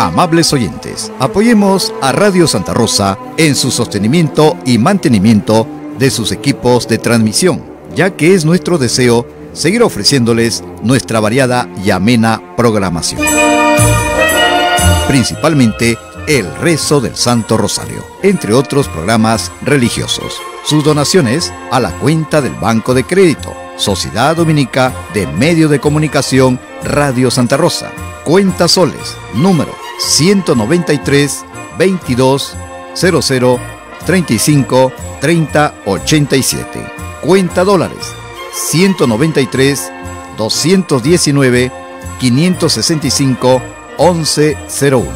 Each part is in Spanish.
Amables oyentes, apoyemos a Radio Santa Rosa en su sostenimiento y mantenimiento de sus equipos de transmisión, ya que es nuestro deseo seguir ofreciéndoles nuestra variada y amena programación. Principalmente el rezo del Santo Rosario, entre otros programas religiosos. Sus donaciones a la cuenta del Banco de Crédito, Sociedad Dominica de Medio de Comunicación Radio Santa Rosa, cuenta soles, número 193 22 00 35 30 87. Cuenta dólares 193 219 565 1101.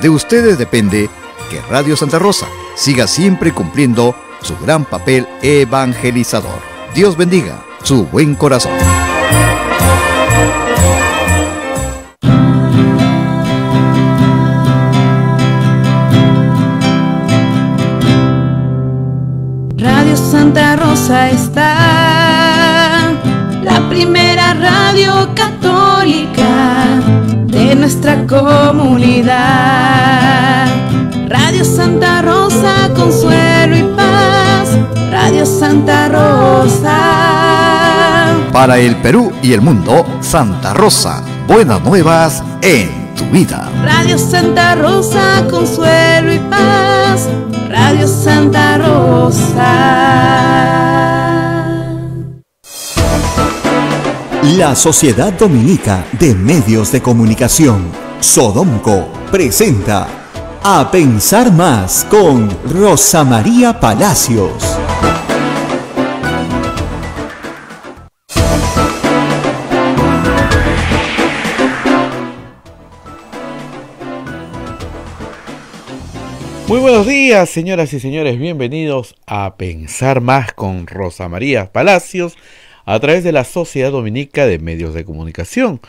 De ustedes depende que Radio Santa Rosa siga siempre cumpliendo su gran papel evangelizador. Dios bendiga su buen corazón. Está, la primera radio católica de nuestra comunidad. Radio Santa Rosa, consuelo y paz. Radio Santa Rosa. Para el Perú y el mundo, Santa Rosa, buenas nuevas en tu vida. Radio Santa Rosa, consuelo y paz. Radio Santa Rosa. La Sociedad Dominica de Medios de Comunicación, Sodomco, presenta A Pensar Más con Rosa María Palacios. Muy buenos días, señoras y señores. Bienvenidos a Pensar Más con Rosa María Palacios a través de la Sociedad Dominica de Medios de Comunicación.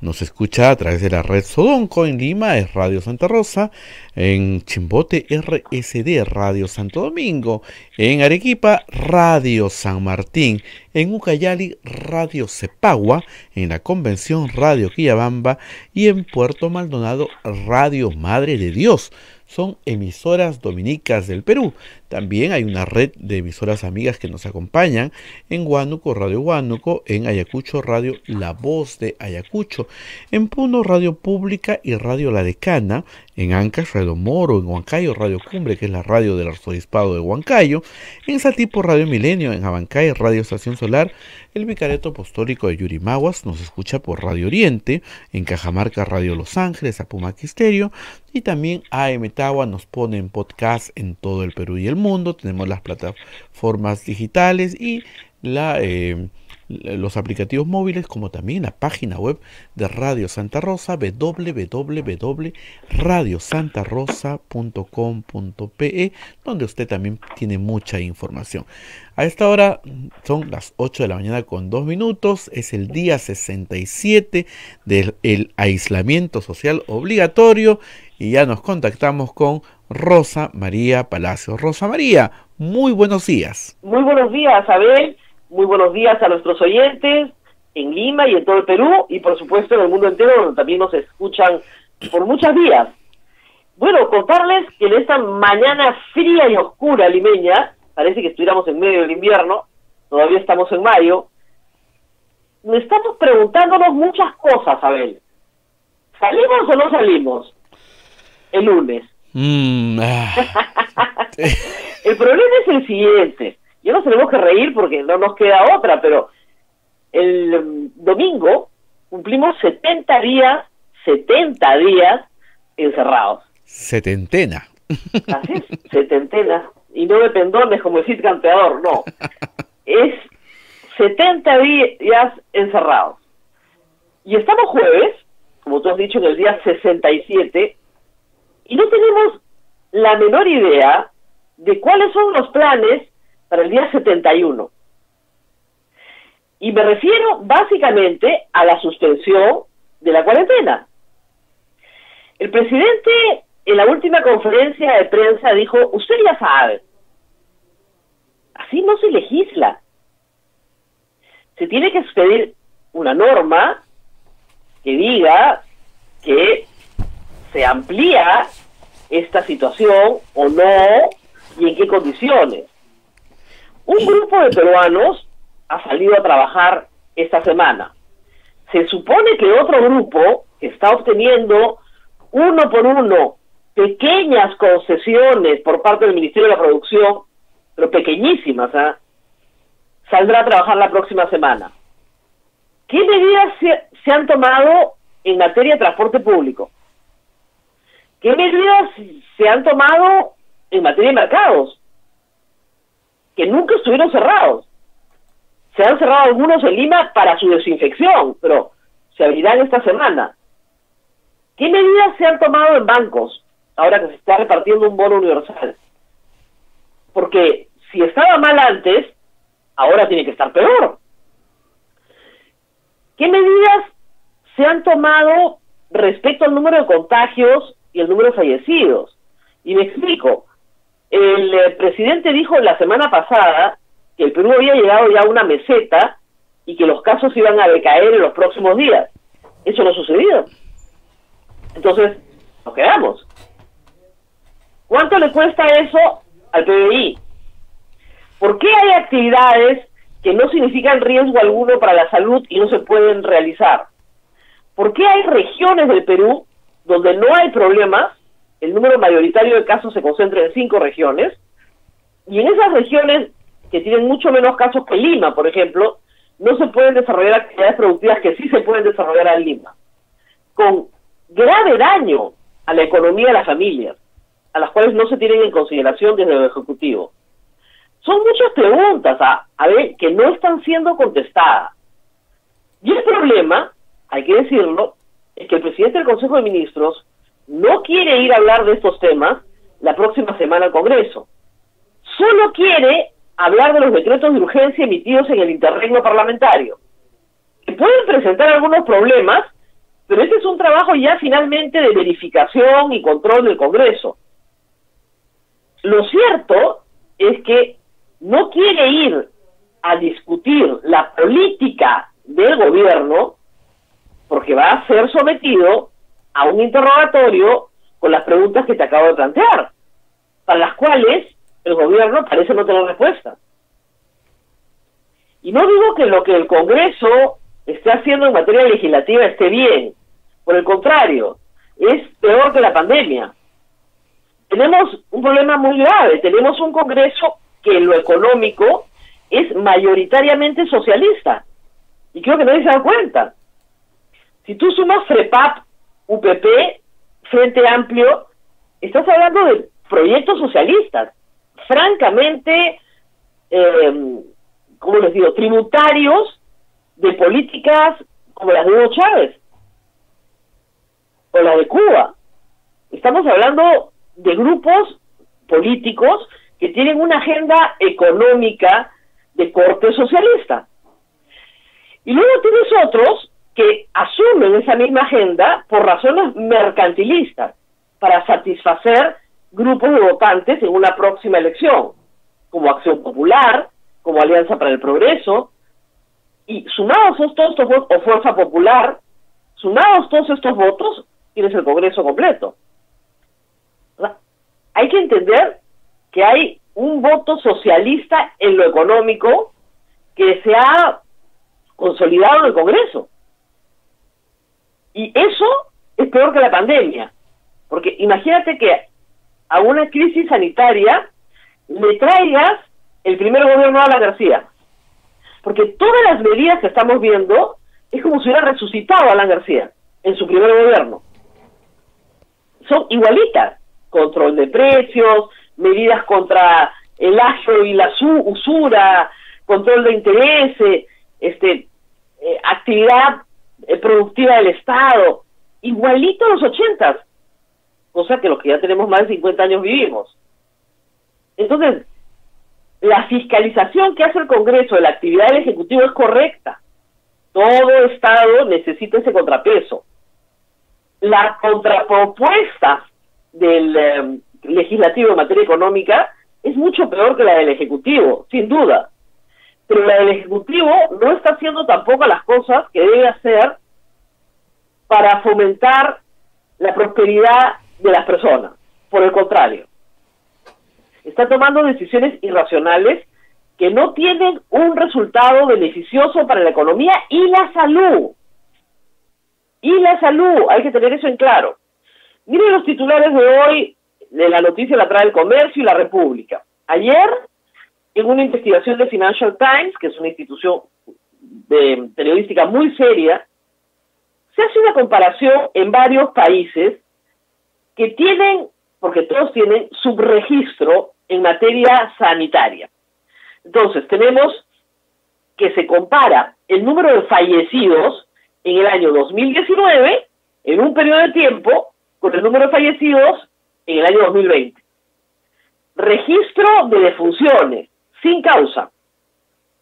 Nos escucha a través de la red Sodonco en Lima, es Radio Santa Rosa, en Chimbote RSD Radio Santo Domingo, en Arequipa Radio San Martín, en Ucayali Radio Cepagua, en la Convención Radio Quillabamba y en Puerto Maldonado Radio Madre de Dios son emisoras dominicas del Perú. También hay una red de emisoras amigas que nos acompañan en Huánuco, Radio Huánuco, en Ayacucho, Radio La Voz de Ayacucho, en Puno, Radio Pública y Radio La Decana, en Ancash, Radio Moro, en Huancayo, Radio Cumbre, que es la radio del arzobispado de Huancayo, en Satipo, Radio Milenio, en Abancay, Radio Estación Solar, el Vicareto Apostólico de Yurimaguas nos escucha por Radio Oriente, en Cajamarca, Radio Los Ángeles, Apumaquisterio, y también AM Tawa nos pone en podcast en todo el Perú y el mundo. Tenemos las plataformas digitales y la... Eh, los aplicativos móviles como también la página web de Radio Santa Rosa www.radiosantarosa.com.pe donde usted también tiene mucha información. A esta hora son las 8 de la mañana con 2 minutos, es el día 67 del aislamiento social obligatorio y ya nos contactamos con Rosa María Palacio. Rosa María, muy buenos días. Muy buenos días, Abel. Muy buenos días a nuestros oyentes en Lima y en todo el Perú y por supuesto en el mundo entero donde también nos escuchan por muchas vías. Bueno, contarles que en esta mañana fría y oscura limeña, parece que estuviéramos en medio del invierno, todavía estamos en mayo, estamos preguntándonos muchas cosas, Abel. ¿Salimos o no salimos? El lunes. Mm, ah. el problema es el siguiente yo nos tenemos que reír porque no nos queda otra, pero el um, domingo cumplimos 70 días, 70 días encerrados. Setentena. Así es, setentena. Y no de pendones como el Cid Campeador, no. Es 70 días encerrados. Y estamos jueves, como tú has dicho, en el día 67, y no tenemos la menor idea de cuáles son los planes para el día 71. Y me refiero básicamente a la suspensión de la cuarentena. El presidente en la última conferencia de prensa dijo, usted ya sabe, así no se legisla. Se tiene que expedir una norma que diga que se amplía esta situación o no y en qué condiciones. Un grupo de peruanos ha salido a trabajar esta semana. Se supone que otro grupo está obteniendo uno por uno pequeñas concesiones por parte del Ministerio de la Producción, pero pequeñísimas, ¿ah? saldrá a trabajar la próxima semana. ¿Qué medidas se, han tomado en materia de transporte público? ¿Qué medidas se han tomado en materia de mercados? Que nunca estuvieron cerrados. Se han cerrado algunos en Lima para su desinfección, pero se abrirán esta semana. ¿Qué medidas se han tomado en bancos ahora que se está repartiendo un bono universal? Porque si estaba mal antes, ahora tiene que estar peor. ¿Qué medidas se han tomado respecto al número de contagios y el número de fallecidos? Y me explico. El eh, presidente dijo la semana pasada que el Perú había llegado ya a una meseta y que los casos iban a decaer en los próximos días. Eso no ha sucedido. Entonces, nos quedamos. ¿Cuánto le cuesta eso al PBI? ¿Por qué hay actividades que no significan riesgo alguno para la salud y no se pueden realizar? ¿Por qué hay regiones del Perú donde no hay problemas? El número mayoritario de casos se concentra en cinco regiones. Y en esas regiones que tienen mucho menos casos que Lima, por ejemplo, no se pueden desarrollar actividades productivas que sí se pueden desarrollar en Lima. Con grave daño a la economía de las familias, a las cuales no se tienen en consideración desde el Ejecutivo. Son muchas preguntas a, a ver que no están siendo contestadas. Y el problema, hay que decirlo, es que el presidente del Consejo de Ministros no quiere ir a hablar de estos temas la próxima semana al Congreso. Solo quiere hablar de los decretos de urgencia emitidos en el interregno parlamentario. Que pueden presentar algunos problemas, pero este es un trabajo ya finalmente de verificación y control del Congreso. Lo cierto es que no quiere ir a discutir la política del gobierno porque va a ser sometido a un interrogatorio con las preguntas que te acabo de plantear, para las cuales el gobierno parece no tener respuesta. Y no digo que lo que el Congreso esté haciendo en materia legislativa esté bien, por el contrario, es peor que la pandemia. Tenemos un problema muy grave, tenemos un Congreso que en lo económico es mayoritariamente socialista. Y creo que nadie se da cuenta. Si tú sumas FREPAP, UPP, Frente Amplio, estás hablando de proyectos socialistas, francamente, eh, ¿cómo les digo?, tributarios de políticas como las de Hugo Chávez o las de Cuba. Estamos hablando de grupos políticos que tienen una agenda económica de corte socialista. Y luego tienes otros que asumen esa misma agenda por razones mercantilistas, para satisfacer grupos de votantes en una próxima elección, como Acción Popular, como Alianza para el Progreso, y sumados todos estos votos, o Fuerza Popular, sumados todos estos votos, tienes el Congreso completo. Hay que entender que hay un voto socialista en lo económico que se ha consolidado en el Congreso. Y eso es peor que la pandemia. Porque imagínate que a una crisis sanitaria le traigas el primer gobierno de Alan García. Porque todas las medidas que estamos viendo es como si hubiera resucitado a Alan García en su primer gobierno. Son igualitas. Control de precios, medidas contra el agio y la usura, control de intereses, este, eh, actividad productiva del Estado, igualito a los ochentas, cosa que los que ya tenemos más de 50 años vivimos. Entonces, la fiscalización que hace el Congreso de la actividad del Ejecutivo es correcta. Todo Estado necesita ese contrapeso. La contrapropuesta del eh, legislativo en materia económica es mucho peor que la del Ejecutivo, sin duda. Pero del Ejecutivo no está haciendo tampoco las cosas que debe hacer para fomentar la prosperidad de las personas. Por el contrario, está tomando decisiones irracionales que no tienen un resultado beneficioso para la economía y la salud. Y la salud, hay que tener eso en claro. Miren los titulares de hoy de la noticia la trae el comercio y la República. Ayer, en una investigación de Financial Times, que es una institución de periodística muy seria, se hace una comparación en varios países que tienen, porque todos tienen subregistro en materia sanitaria. Entonces, tenemos que se compara el número de fallecidos en el año 2019, en un periodo de tiempo, con el número de fallecidos en el año 2020. Registro de defunciones, sin causa,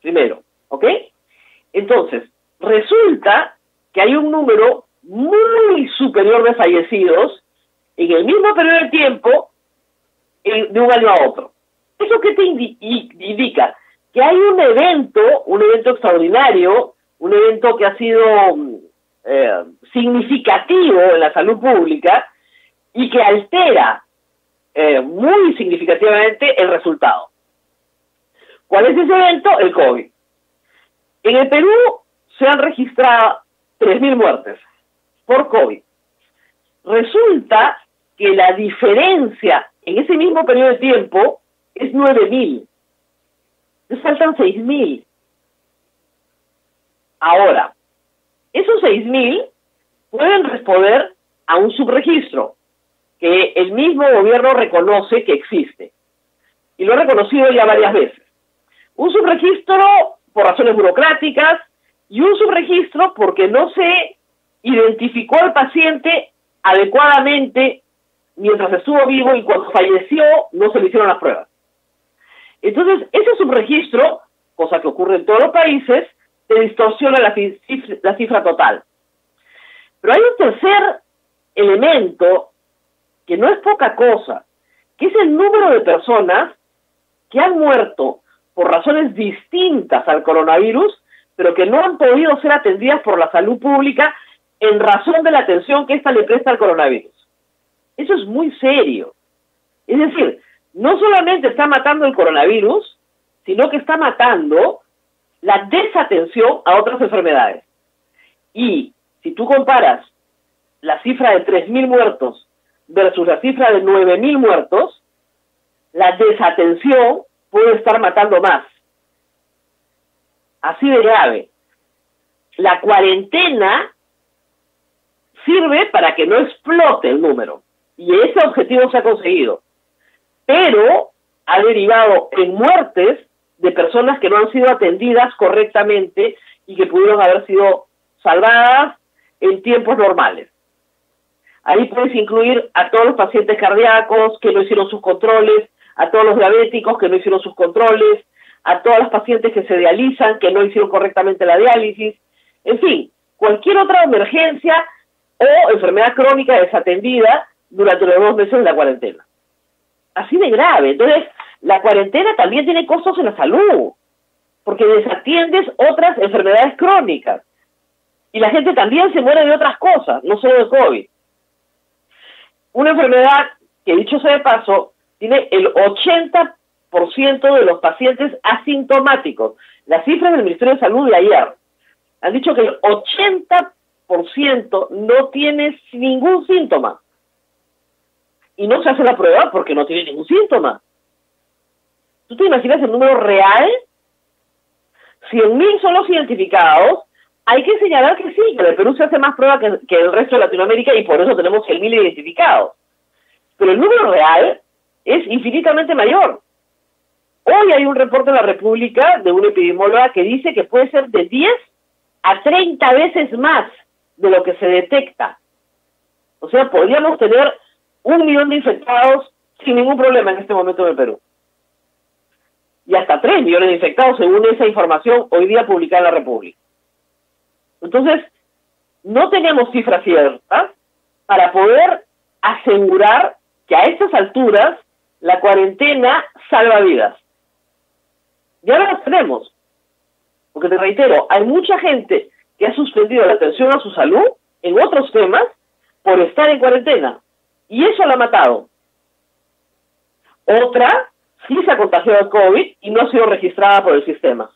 primero, ¿ok? Entonces, resulta que hay un número muy superior de fallecidos en el mismo periodo de tiempo de un año a otro. ¿Eso qué te indica? Que hay un evento, un evento extraordinario, un evento que ha sido eh, significativo en la salud pública y que altera eh, muy significativamente el resultado. ¿Cuál es ese evento? El COVID. En el Perú se han registrado 3.000 muertes por COVID. Resulta que la diferencia en ese mismo periodo de tiempo es 9.000. Les faltan 6.000. Ahora, esos 6.000 pueden responder a un subregistro que el mismo gobierno reconoce que existe. Y lo ha reconocido ya varias veces. Un subregistro por razones burocráticas y un subregistro porque no se identificó al paciente adecuadamente mientras estuvo vivo y cuando falleció no se le hicieron las pruebas. Entonces, ese subregistro, cosa que ocurre en todos los países, te distorsiona la cifra, la cifra total. Pero hay un tercer elemento que no es poca cosa, que es el número de personas que han muerto por razones distintas al coronavirus, pero que no han podido ser atendidas por la salud pública en razón de la atención que ésta le presta al coronavirus. Eso es muy serio. Es decir, no solamente está matando el coronavirus, sino que está matando la desatención a otras enfermedades. Y si tú comparas la cifra de 3.000 muertos versus la cifra de 9.000 muertos, la desatención puede estar matando más. Así de grave. La cuarentena sirve para que no explote el número. Y ese objetivo se ha conseguido. Pero ha derivado en muertes de personas que no han sido atendidas correctamente y que pudieron haber sido salvadas en tiempos normales. Ahí puedes incluir a todos los pacientes cardíacos que no hicieron sus controles, a todos los diabéticos que no hicieron sus controles, a todas las pacientes que se dializan, que no hicieron correctamente la diálisis, en fin, cualquier otra emergencia o enfermedad crónica desatendida durante los dos meses de la cuarentena. Así de grave. Entonces, la cuarentena también tiene costos en la salud, porque desatiendes otras enfermedades crónicas. Y la gente también se muere de otras cosas, no solo de COVID. Una enfermedad que, dicho sea de paso, tiene el 80% de los pacientes asintomáticos. Las cifras del Ministerio de Salud de ayer han dicho que el 80% no tiene ningún síntoma. Y no se hace la prueba porque no tiene ningún síntoma. ¿Tú te imaginas el número real? 100.000 son los identificados hay que señalar que sí, que el Perú se hace más prueba que, el resto de Latinoamérica y por eso tenemos 100.000 identificados. Pero el número real es infinitamente mayor. Hoy hay un reporte de la República de una epidemióloga que dice que puede ser de 10 a 30 veces más de lo que se detecta. O sea, podríamos tener un millón de infectados sin ningún problema en este momento en el Perú. Y hasta 3 millones de infectados según esa información hoy día publicada en la República. Entonces, no tenemos cifras ciertas para poder asegurar que a estas alturas la cuarentena salva vidas. Ya no las tenemos. Porque te reitero, hay mucha gente que ha suspendido la atención a su salud en otros temas por estar en cuarentena. Y eso la ha matado. Otra sí se ha contagiado de COVID y no ha sido registrada por el sistema.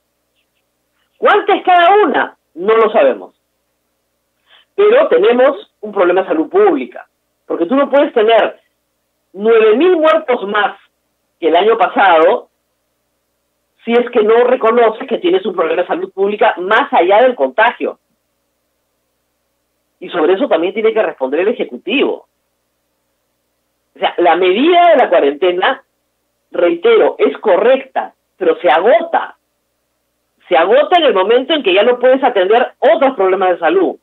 ¿Cuántas cada una? No lo sabemos. Pero tenemos un problema de salud pública. Porque tú no puedes tener 9.000 muertos más que el año pasado si es que no reconoces que tienes un problema de salud pública más allá del contagio. Y sobre eso también tiene que responder el Ejecutivo. O sea, la medida de la cuarentena, reitero, es correcta, pero se agota. Se agota en el momento en que ya no puedes atender otros problemas de salud.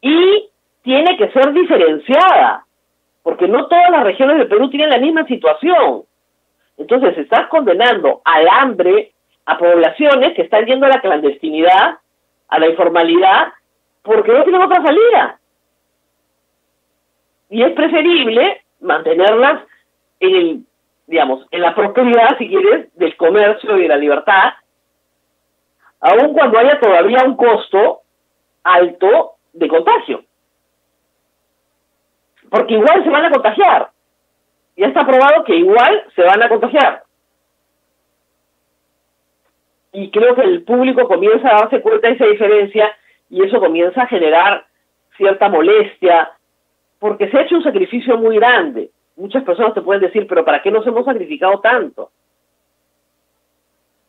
Y tiene que ser diferenciada, porque no todas las regiones del Perú tienen la misma situación. Entonces, estás condenando al hambre a poblaciones que están yendo a la clandestinidad, a la informalidad, porque no tienen otra salida. Y es preferible mantenerlas en el, digamos, en la prosperidad, si quieres, del comercio y de la libertad, aun cuando haya todavía un costo alto de contagio. Porque igual se van a contagiar ya está probado que igual se van a contagiar. Y creo que el público comienza a darse cuenta de esa diferencia y eso comienza a generar cierta molestia, porque se ha hecho un sacrificio muy grande. Muchas personas te pueden decir, pero ¿para qué nos hemos sacrificado tanto?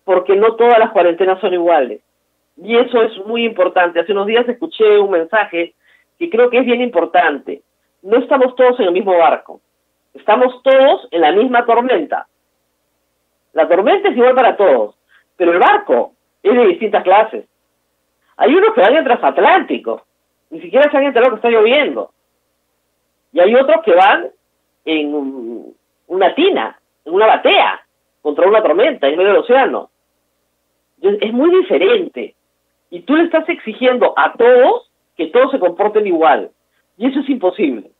Porque no todas las cuarentenas son iguales. Y eso es muy importante. Hace unos días escuché un mensaje que creo que es bien importante. No estamos todos en el mismo barco. Estamos todos en la misma tormenta. La tormenta es igual para todos, pero el barco es de distintas clases. Hay unos que van en transatlántico, ni siquiera se han enterado que está lloviendo. Y hay otros que van en una tina, en una batea, contra una tormenta en medio del océano. Es muy diferente. Y tú le estás exigiendo a todos que todos se comporten igual. Y eso es imposible.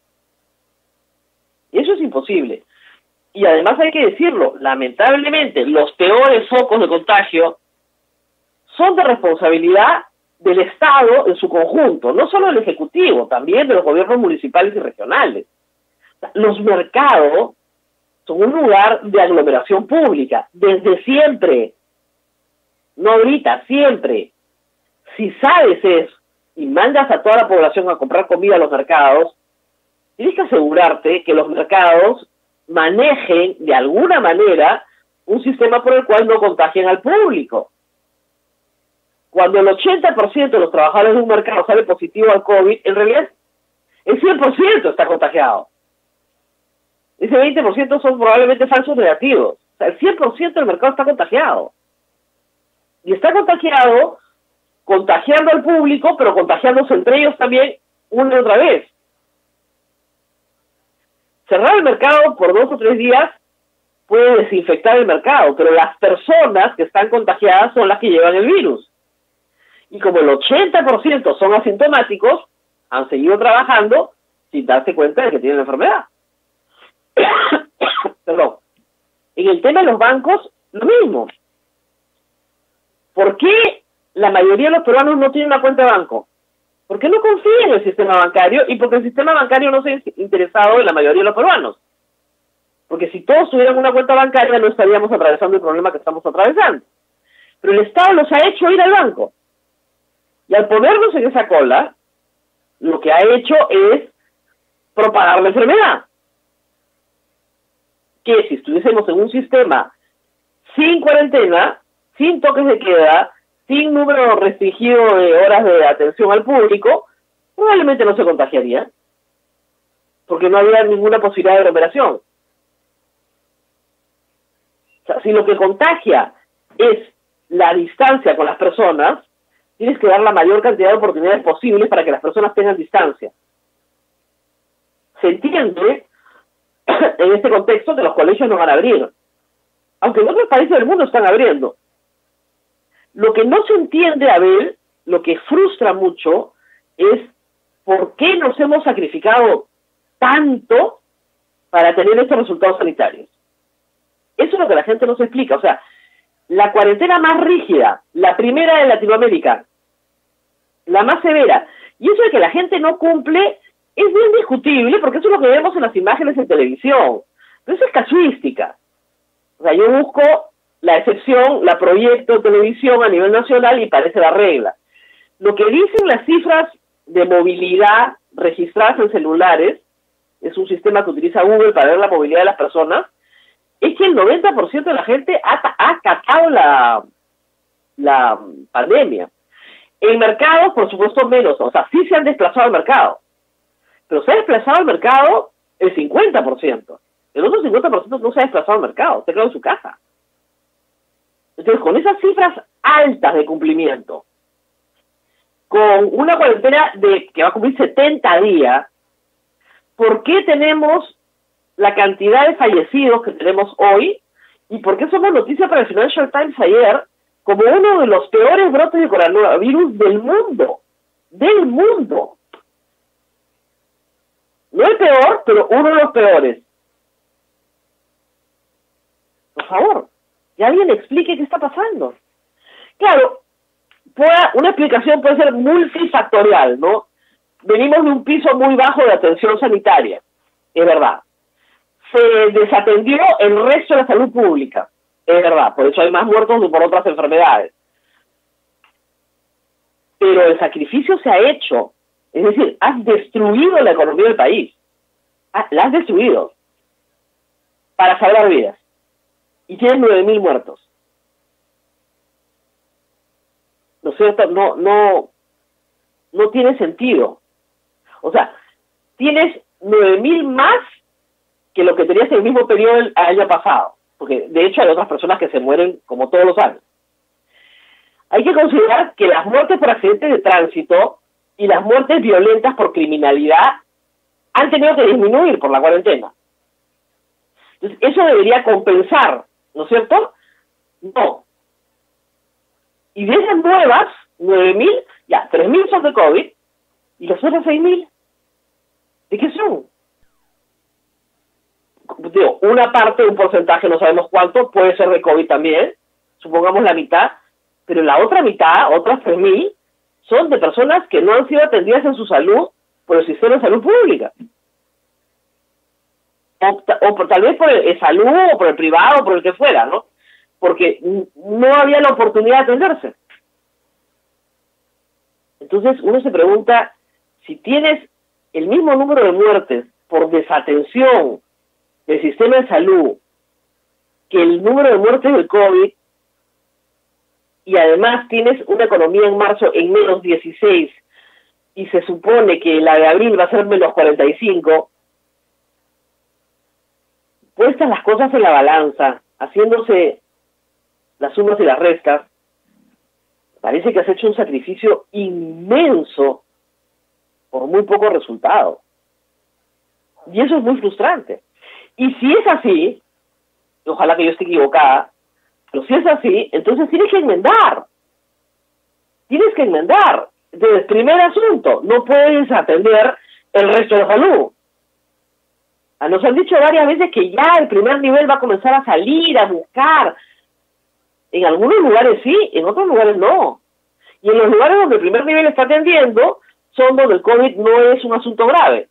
Eso es imposible. Y además hay que decirlo, lamentablemente los peores focos de contagio son de responsabilidad del Estado en su conjunto, no solo del Ejecutivo, también de los gobiernos municipales y regionales. Los mercados son un lugar de aglomeración pública, desde siempre, no ahorita, siempre. Si sabes eso y mandas a toda la población a comprar comida a los mercados, tienes que asegurarte que los mercados manejen de alguna manera un sistema por el cual no contagien al público. Cuando el 80% de los trabajadores de un mercado sale positivo al COVID, en realidad el 100% está contagiado. Ese 20% son probablemente falsos negativos. O sea, el 100% del mercado está contagiado. Y está contagiado contagiando al público, pero contagiándose entre ellos también una y otra vez cerrar el mercado por dos o tres días puede desinfectar el mercado, pero las personas que están contagiadas son las que llevan el virus. Y como el 80% son asintomáticos, han seguido trabajando sin darse cuenta de que tienen la enfermedad. Perdón. En el tema de los bancos, lo mismo. ¿Por qué la mayoría de los peruanos no tienen una cuenta de banco? Porque no confía en el sistema bancario y porque el sistema bancario no se ha interesado en la mayoría de los peruanos. Porque si todos tuvieran una cuenta bancaria no estaríamos atravesando el problema que estamos atravesando. Pero el Estado los ha hecho ir al banco. Y al ponernos en esa cola, lo que ha hecho es propagar la enfermedad. Que si estuviésemos en un sistema sin cuarentena, sin toques de queda, sin número restringido de horas de atención al público, probablemente no se contagiaría, porque no había ninguna posibilidad de aglomeración. O sea, si lo que contagia es la distancia con las personas, tienes que dar la mayor cantidad de oportunidades posibles para que las personas tengan distancia. Se entiende en este contexto que los colegios no van a abrir, aunque en otros países del mundo están abriendo. Lo que no se entiende, Abel, lo que frustra mucho, es por qué nos hemos sacrificado tanto para tener estos resultados sanitarios. Eso es lo que la gente no se explica. O sea, la cuarentena más rígida, la primera de Latinoamérica, la más severa, Y eso de que la gente no cumple es bien discutible porque eso es lo que vemos en las imágenes en televisión. Pero eso es casuística. O sea, yo busco la excepción, la proyecto televisión a nivel nacional y parece la regla. Lo que dicen las cifras de movilidad registradas en celulares, es un sistema que utiliza Google para ver la movilidad de las personas, es que el 90% de la gente ha, ha acatado la, la pandemia. En mercados, por supuesto, menos. O sea, sí se han desplazado al mercado. Pero se ha desplazado al mercado el 50%. El otro 50% no se ha desplazado al mercado. Se ha quedado en su casa. Entonces, con esas cifras altas de cumplimiento, con una cuarentena de que va a cumplir 70 días, ¿por qué tenemos la cantidad de fallecidos que tenemos hoy? ¿Y por qué somos noticia para el Financial Times ayer como uno de los peores brotes de coronavirus del mundo? Del mundo. No el peor, pero uno de los peores. Por favor, que alguien explique qué está pasando. Claro, una explicación puede ser multifactorial, ¿no? Venimos de un piso muy bajo de atención sanitaria, es verdad. Se desatendió el resto de la salud pública, es verdad, por eso hay más muertos que por otras enfermedades. Pero el sacrificio se ha hecho, es decir, has destruido la economía del país, la has destruido para salvar vidas. Y tienes 9.000 muertos. ¿no es cierto? No, no, no tiene sentido. O sea, tienes 9.000 más que lo que tenías en el mismo periodo el año pasado, porque de hecho hay otras personas que se mueren como todos los años. Hay que considerar que las muertes por accidentes de tránsito y las muertes violentas por criminalidad han tenido que disminuir por la cuarentena. Entonces, eso debería compensar, ¿no es cierto? No, y de esas nuevas, 9.000, ya, 3.000 son de COVID, y las otras 6.000, ¿de qué son? Digo, una parte, un porcentaje, no sabemos cuánto, puede ser de COVID también, supongamos la mitad, pero la otra mitad, otras 3.000, son de personas que no han sido atendidas en su salud por el sistema de salud pública. O, por, tal vez por el, el salud o por el privado o por el que fuera, ¿no? porque no había la oportunidad de atenderse. Entonces uno se pregunta, si tienes el mismo número de muertes por desatención del sistema de salud que el número de muertes del COVID, y además tienes una economía en marzo en menos 16 y se supone que la de abril va a ser menos 45, puestas las cosas en la balanza, haciéndose las sumas y las restas, parece que has hecho un sacrificio inmenso por muy poco resultado. Y eso es muy frustrante. Y si es así, ojalá que yo esté equivocada, pero si es así, entonces tienes que enmendar. Tienes que enmendar. Entonces, primer asunto, no puedes atender el resto de salud. Ah, nos han dicho varias veces que ya el primer nivel va a comenzar a salir, a buscar, en algunos lugares sí, en otros lugares no. Y en los lugares donde el primer nivel está atendiendo son donde el COVID no es un asunto grave.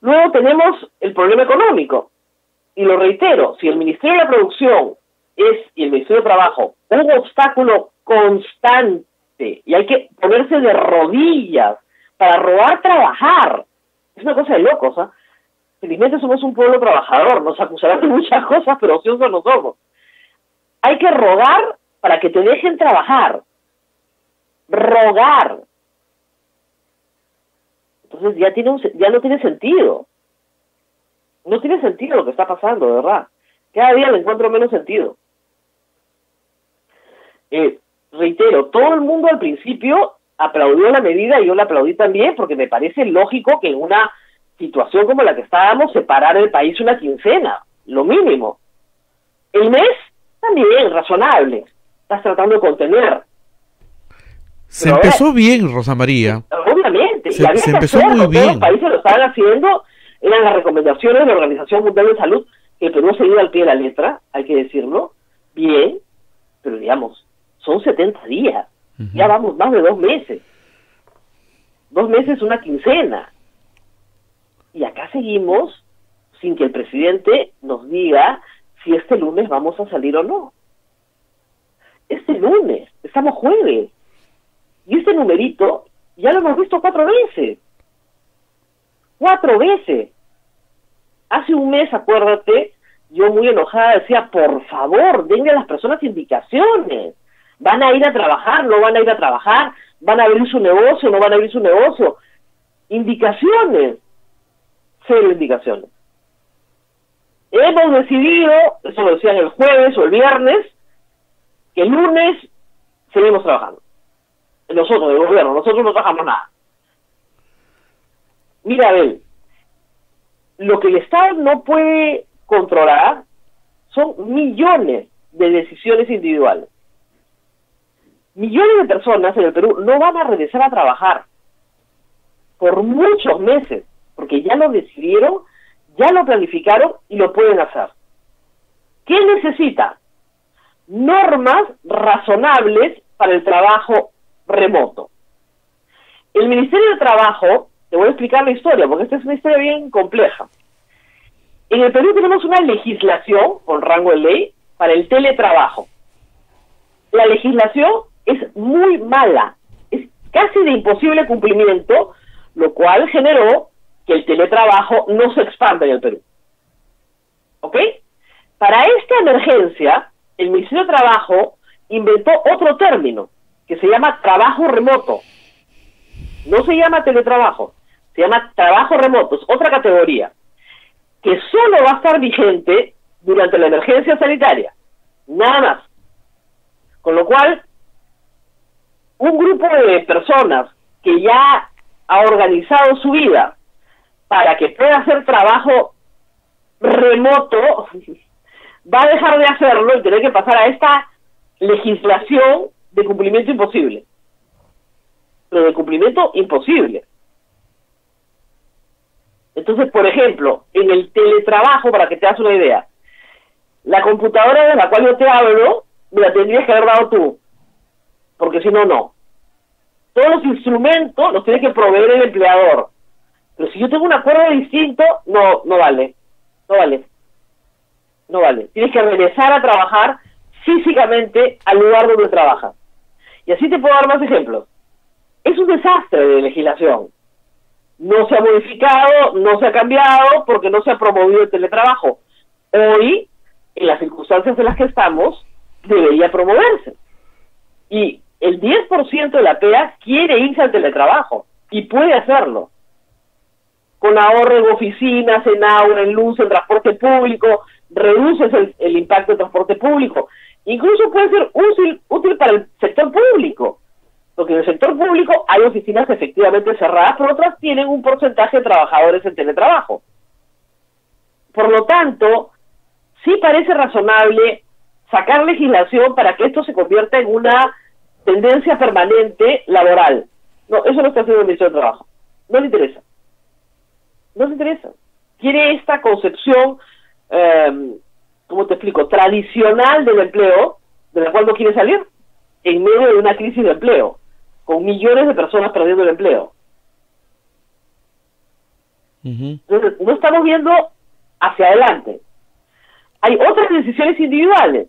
Luego tenemos el problema económico. Y lo reitero, si el Ministerio de la Producción es, y el Ministerio de Trabajo, un obstáculo constante y hay que ponerse de rodillas para robar trabajar, es una cosa de locos, ¿ah? Felizmente somos un pueblo trabajador, nos acusarán de muchas cosas, pero ociosos no somos. Hay que rogar para que te dejen trabajar. Rogar. Entonces ya, tiene ya no tiene sentido. No tiene sentido lo que está pasando, de verdad. Cada día le encuentro menos sentido. Eh, reitero, todo el mundo al principio aplaudió la medida y yo la aplaudí también porque me parece lógico que en una situación como la que estábamos, separar el país una quincena, lo mínimo. El mes, también, razonable. Estás tratando de contener. Se empezó bien, Rosa María. Obviamente. Se, empezó muy bien. Todos los países lo estaban haciendo. Eran las recomendaciones de la Organización Mundial de Salud, que Perú ha seguido al pie de la letra, hay que decirlo. Bien, pero digamos, son 70 días. Ya vamos más de dos meses. Dos meses, una quincena. Y acá seguimos sin que el presidente nos diga si este lunes vamos a salir o no. Este lunes, estamos jueves. Y este numerito ya lo hemos visto cuatro veces. Cuatro veces. Hace un mes, acuérdate, yo muy enojada decía, por favor, denle a las personas indicaciones. Van a ir a trabajar, no van a ir a trabajar, van a abrir su negocio, no van a abrir su negocio. Indicaciones. Cero indicaciones. Hemos decidido, eso lo decían el jueves o el viernes, que el lunes seguimos trabajando. Nosotros, el gobierno, nosotros no trabajamos nada. Mira, Abel, lo que el Estado no puede controlar son millones de decisiones individuales. Millones de personas en el Perú no van a regresar a trabajar por muchos meses, porque ya lo decidieron, ya lo planificaron y lo pueden hacer. ¿Qué necesita? Normas razonables para el trabajo remoto. El Ministerio de Trabajo, te voy a explicar la historia, porque esta es una historia bien compleja. En el Perú tenemos una legislación con rango de ley para el teletrabajo. La legislación es muy mala, es casi de imposible cumplimiento, lo cual generó que el teletrabajo no se expanda en el Perú. ¿Ok? Para esta emergencia, el Ministerio de Trabajo inventó otro término, que se llama trabajo remoto. No se llama teletrabajo, se llama trabajo remoto, es otra categoría, que solo va a estar vigente durante la emergencia sanitaria, nada más. Con lo cual, un grupo de personas que ya ha organizado su vida para que pueda hacer trabajo remoto, va a dejar de hacerlo y tener que pasar a esta legislación de cumplimiento imposible. Pero de cumplimiento imposible. Entonces, por ejemplo, en el teletrabajo, para que te hagas una idea, la computadora de la cual yo te hablo, me la tendrías que haber dado tú, porque si no, no. Todos los instrumentos los tiene que proveer el empleador. Pero si yo tengo un acuerdo distinto, no, no vale. No vale. No vale. Tienes que regresar a trabajar físicamente al lugar donde trabajas. Y así te puedo dar más ejemplos. Es un desastre de legislación. No se ha modificado, no se ha cambiado porque no se ha promovido el teletrabajo. Hoy, en las circunstancias en las que estamos, debería promoverse. Y el 10% de la PEA quiere irse al teletrabajo y puede hacerlo. Con ahorro en oficinas, en agua, en luz, en transporte público, reduces el, el impacto del transporte público. Incluso puede ser útil, útil para el sector público, porque en el sector público hay oficinas efectivamente cerradas, pero otras tienen un porcentaje de trabajadores en teletrabajo. Por lo tanto, sí parece razonable sacar legislación para que esto se convierta en una tendencia permanente laboral. No, eso no está haciendo el Ministerio de Trabajo. No le interesa. No le interesa. Quiere esta concepción eh, ¿cómo te explico?, tradicional del empleo, de la cual no quiere salir, en medio de una crisis de empleo, con millones de personas perdiendo el empleo. Entonces, no estamos viendo hacia adelante. Hay otras decisiones individuales.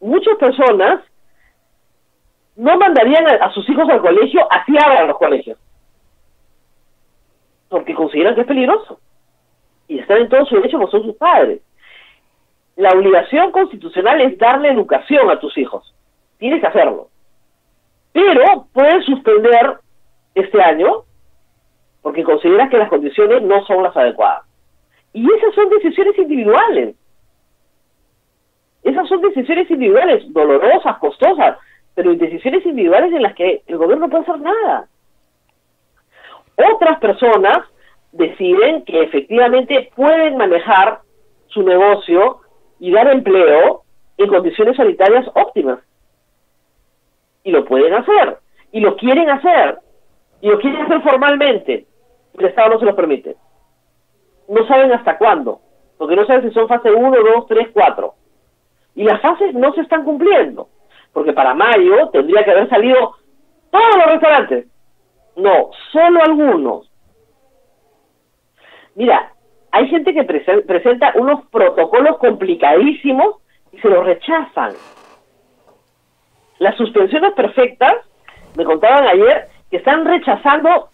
Muchas personas no mandarían a, sus hijos al colegio, así abran los colegios. Porque consideran que es peligroso. Y están en todo su derecho como son sus padres la obligación constitucional es darle educación a tus hijos. Tienes que hacerlo. Pero puedes suspender este año porque consideras que las condiciones no son las adecuadas. Y esas son decisiones individuales. Esas son decisiones individuales, dolorosas, costosas, pero decisiones individuales en las que el gobierno no puede hacer nada. Otras personas deciden que efectivamente pueden manejar su negocio y dar empleo en condiciones sanitarias óptimas. Y lo pueden hacer, y lo quieren hacer, y lo quieren hacer formalmente. El Estado no se lo permite. No saben hasta cuándo, porque no saben si son fase 1, 2, 3, 4. Y las fases no se están cumpliendo. Porque para mayo tendría que haber salido todos los restaurantes. No, solo algunos. Mira, hay gente que presenta unos protocolos complicadísimos y se los rechazan. Las suspensiones perfectas, me contaban ayer, que están rechazando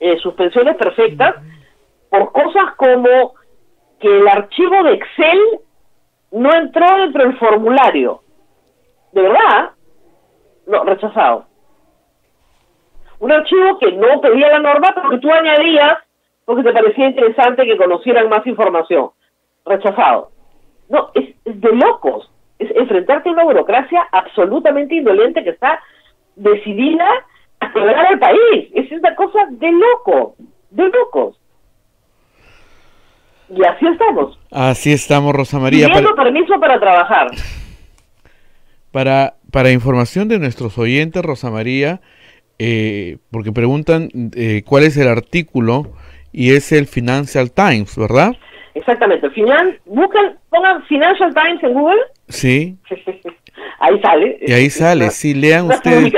eh, suspensiones perfectas por cosas como que el archivo de Excel no entró dentro del formulario. ¿De verdad? No, rechazado. Un archivo que no pedía la norma, pero que tú añadías porque te parecía interesante que conocieran más información. Rechazado. No, es, de locos. Es enfrentarte a una burocracia absolutamente indolente que está decidida a quebrar al país. Es una cosa de loco, de locos. Y así estamos. Así estamos, Rosa María. Pidiendo permiso para trabajar. Para, para información de nuestros oyentes, Rosa María, eh, porque preguntan eh, cuál es el artículo y es el Financial Times, ¿verdad? Exactamente. Buscan, pongan Financial Times en Google. Sí. ahí sale. Y ahí sale, sí, lean ustedes.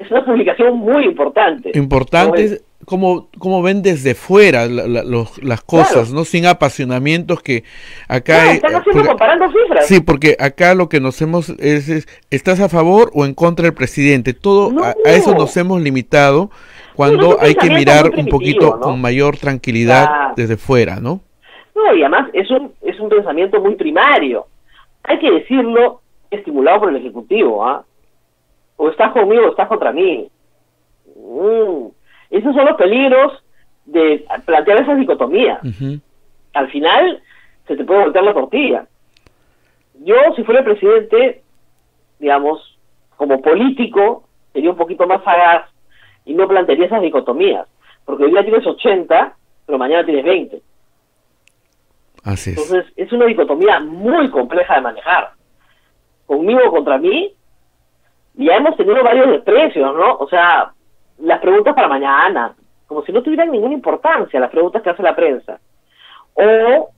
Es una publicación muy importante. Importante, como, como ven desde fuera las cosas, ¿no? Sin apasionamientos que acá... están haciendo comparando cifras. Sí, porque acá lo que nos hemos es, ¿estás a favor o en contra del presidente? Todo a, eso nos hemos limitado cuando hay que mirar un poquito con mayor tranquilidad desde fuera, ¿no? No, y además es un, es un pensamiento muy primario. Hay que decirlo estimulado por el Ejecutivo, ¿ah? O estás conmigo o estás contra mí. Mm. Esos son los peligros de plantear esas dicotomías. Al final se te puede voltear la tortilla. Yo, si fuera presidente, digamos, como político, sería un poquito más sagaz y no plantearía esas dicotomías. Porque hoy día tienes 80, pero mañana tienes 20. Así es. Entonces, es una dicotomía muy compleja de manejar. Conmigo o contra mí, ya hemos tenido varios desprecios, ¿no? O sea, las preguntas para mañana, como si no tuvieran ninguna importancia las preguntas que hace la prensa. O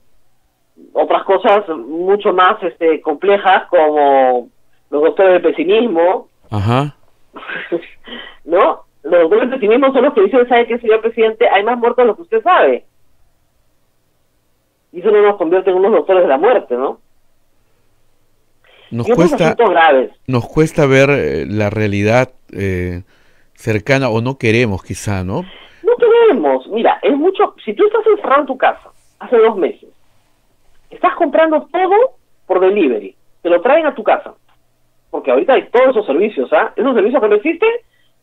otras cosas mucho más este, complejas como los doctores del pesimismo. Ajá. ¿No? los doctores de sí son los que dicen, ¿sabe qué, señor presidente? Hay más muertos de lo que usted sabe. Y eso no nos convierte en unos doctores de la muerte, ¿no? Nos cuesta, nos cuesta ver eh, la realidad eh, cercana o no queremos quizá, ¿no? No queremos. Mira, es mucho... Si tú estás encerrado en tu casa hace dos meses, estás comprando todo por delivery, te lo traen a tu casa. Porque ahorita hay todos esos servicios, ¿ah? Esos servicios que no existen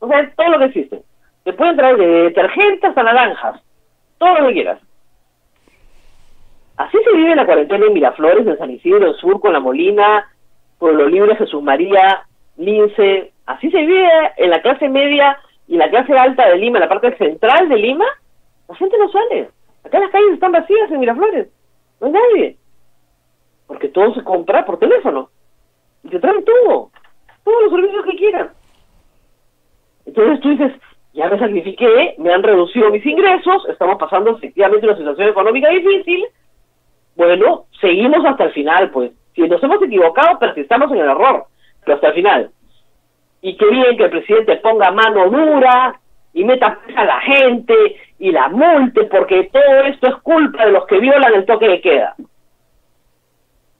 o sea, todo lo que existe. Te pueden traer de detergentes hasta naranjas, todo lo que quieras. Así se vive la cuarentena en Miraflores, en San Isidro, en Surco, en La Molina, Pueblo Libre, Jesús María, Lince. Así se vive en la clase media y la clase alta de Lima, en la parte central de Lima. La gente no sale. Acá las calles están vacías en Miraflores. No hay nadie. Porque todo se compra por teléfono. Y te traen todo. Todos los servicios que quieran. Entonces tú dices, ya me sacrifiqué, me han reducido mis ingresos, estamos pasando efectivamente una situación económica difícil. Bueno, seguimos hasta el final, pues. Si nos hemos equivocado, persistamos en el error, pero hasta el final. Y qué bien que el presidente ponga mano dura y meta a la gente y la multe, porque todo esto es culpa de los que violan el toque de queda.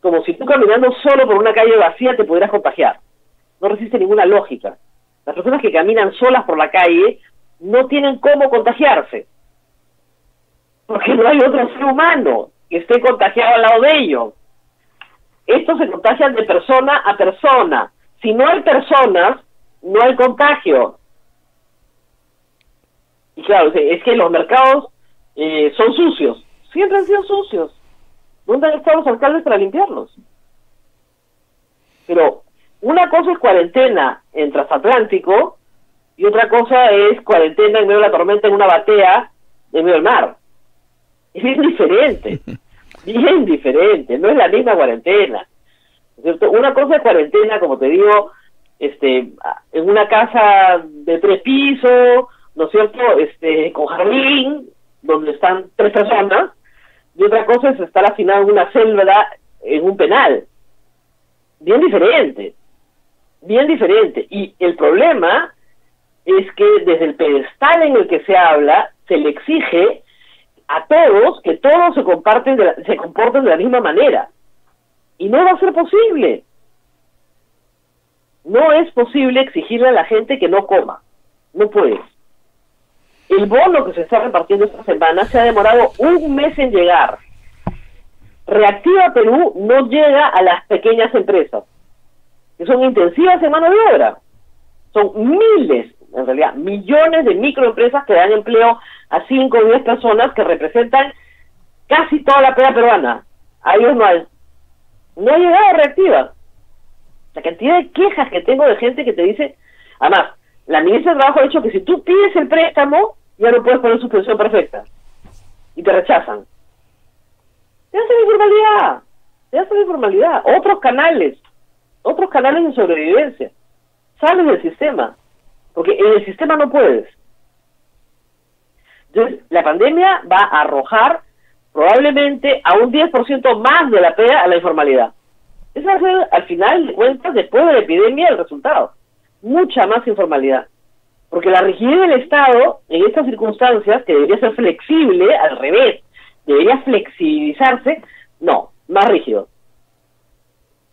Como si tú caminando solo por una calle vacía te pudieras contagiar. No resiste ninguna lógica. Las personas que caminan solas por la calle no tienen cómo contagiarse. Porque no hay otro ser humano que esté contagiado al lado de ellos. Estos se contagian de persona a persona. Si no hay personas, no hay contagio. Y claro, es que los mercados eh, son sucios. Siempre han sido sucios. ¿Dónde han estado los alcaldes para limpiarlos? Pero una cosa es cuarentena en transatlántico y otra cosa es cuarentena en medio de la tormenta en una batea en medio del mar. Es bien diferente, bien diferente, no es la misma cuarentena. ¿cierto? Una cosa es cuarentena, como te digo, este, en una casa de tres pisos, ¿no es cierto?, este, con jardín, donde están tres personas, y otra cosa es estar afinado en una celda en un penal. Bien diferente. bien diferente. Y el problema es que desde el pedestal en el que se habla, se le exige a todos que todos se comparten se comporten de la misma manera. Y no va a ser posible. No es posible exigirle a la gente que no coma. No puedes. El bono que se está repartiendo esta semana se ha demorado un mes en llegar. Reactiva Perú no llega a las pequeñas empresas, que son intensivas en mano de obra. Son miles, en realidad, millones de microempresas que dan empleo a 5 o 10 personas que representan casi toda la pega peruana. A ellos no hay. No ha llegado reactiva. La cantidad de quejas que tengo de gente que te dice, además, la ministra de Trabajo ha dicho que si tú pides el préstamo, ya no puedes poner suspensión perfecta. Y te rechazan. Te hacen informalidad. Te hacen informalidad. Otros canales. Otros canales de sobrevivencia. Sales del sistema. Porque en el sistema no puedes. Entonces, la pandemia va a arrojar probablemente a un 10% más de la pega a la informalidad. Ese va a ser, al final de cuentas, después de la epidemia, el resultado. Mucha más informalidad. Porque la rigidez del Estado, en estas circunstancias, que debería ser flexible, al revés, debería flexibilizarse, no, más rígido.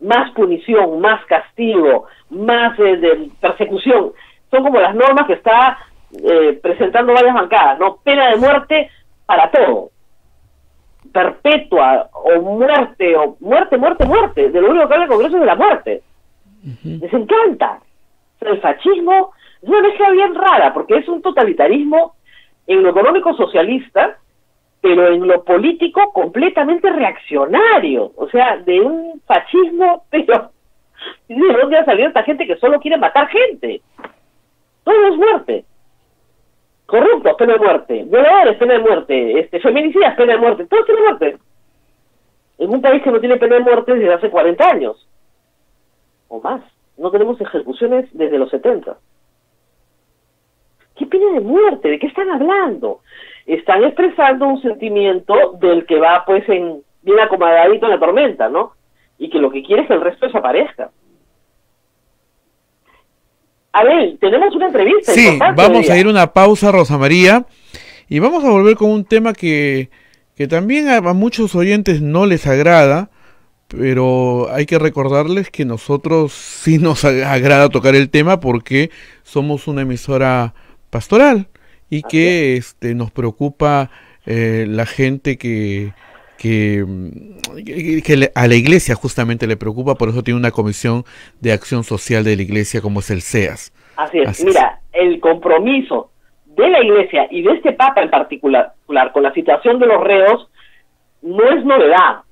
Más punición, más castigo, más eh, de persecución. Son como las normas que está eh, presentando varias bancadas, ¿no? Pena de muerte para todo. Perpetua o muerte, o muerte, muerte, muerte. De lo único que habla el Congreso es de la muerte. Les encanta. el fascismo es una mezcla bien rara, porque es un totalitarismo en lo económico socialista, pero en lo político completamente reaccionario. O sea, de un fascismo, pero ¿de dónde ha salido esta gente que solo quiere matar gente? Todo es muerte corruptos, pena de muerte, violadores, pena de muerte, este, feminicidas, pena de muerte, todo pena de muerte. En un país que no tiene pena de muerte desde hace 40 años, o más, no tenemos ejecuciones desde los 70. ¿Qué pena de muerte? ¿De qué están hablando? Están expresando un sentimiento del que va pues en bien acomodadito en la tormenta, ¿no? Y que lo que quiere es que el resto desaparezca. A ver, tenemos una entrevista. Sí, vamos a ir a una pausa, Rosa María, y vamos a volver con un tema que, que también a, muchos oyentes no les agrada, pero hay que recordarles que nosotros sí nos agrada tocar el tema porque somos una emisora pastoral y que este, nos preocupa eh, la gente que, que, que, a la iglesia justamente le preocupa, por eso tiene una comisión de acción social de la iglesia como es el CEAS. Así es, mira, el compromiso de la iglesia y de este Papa en particular con la situación de los reos no es novedad.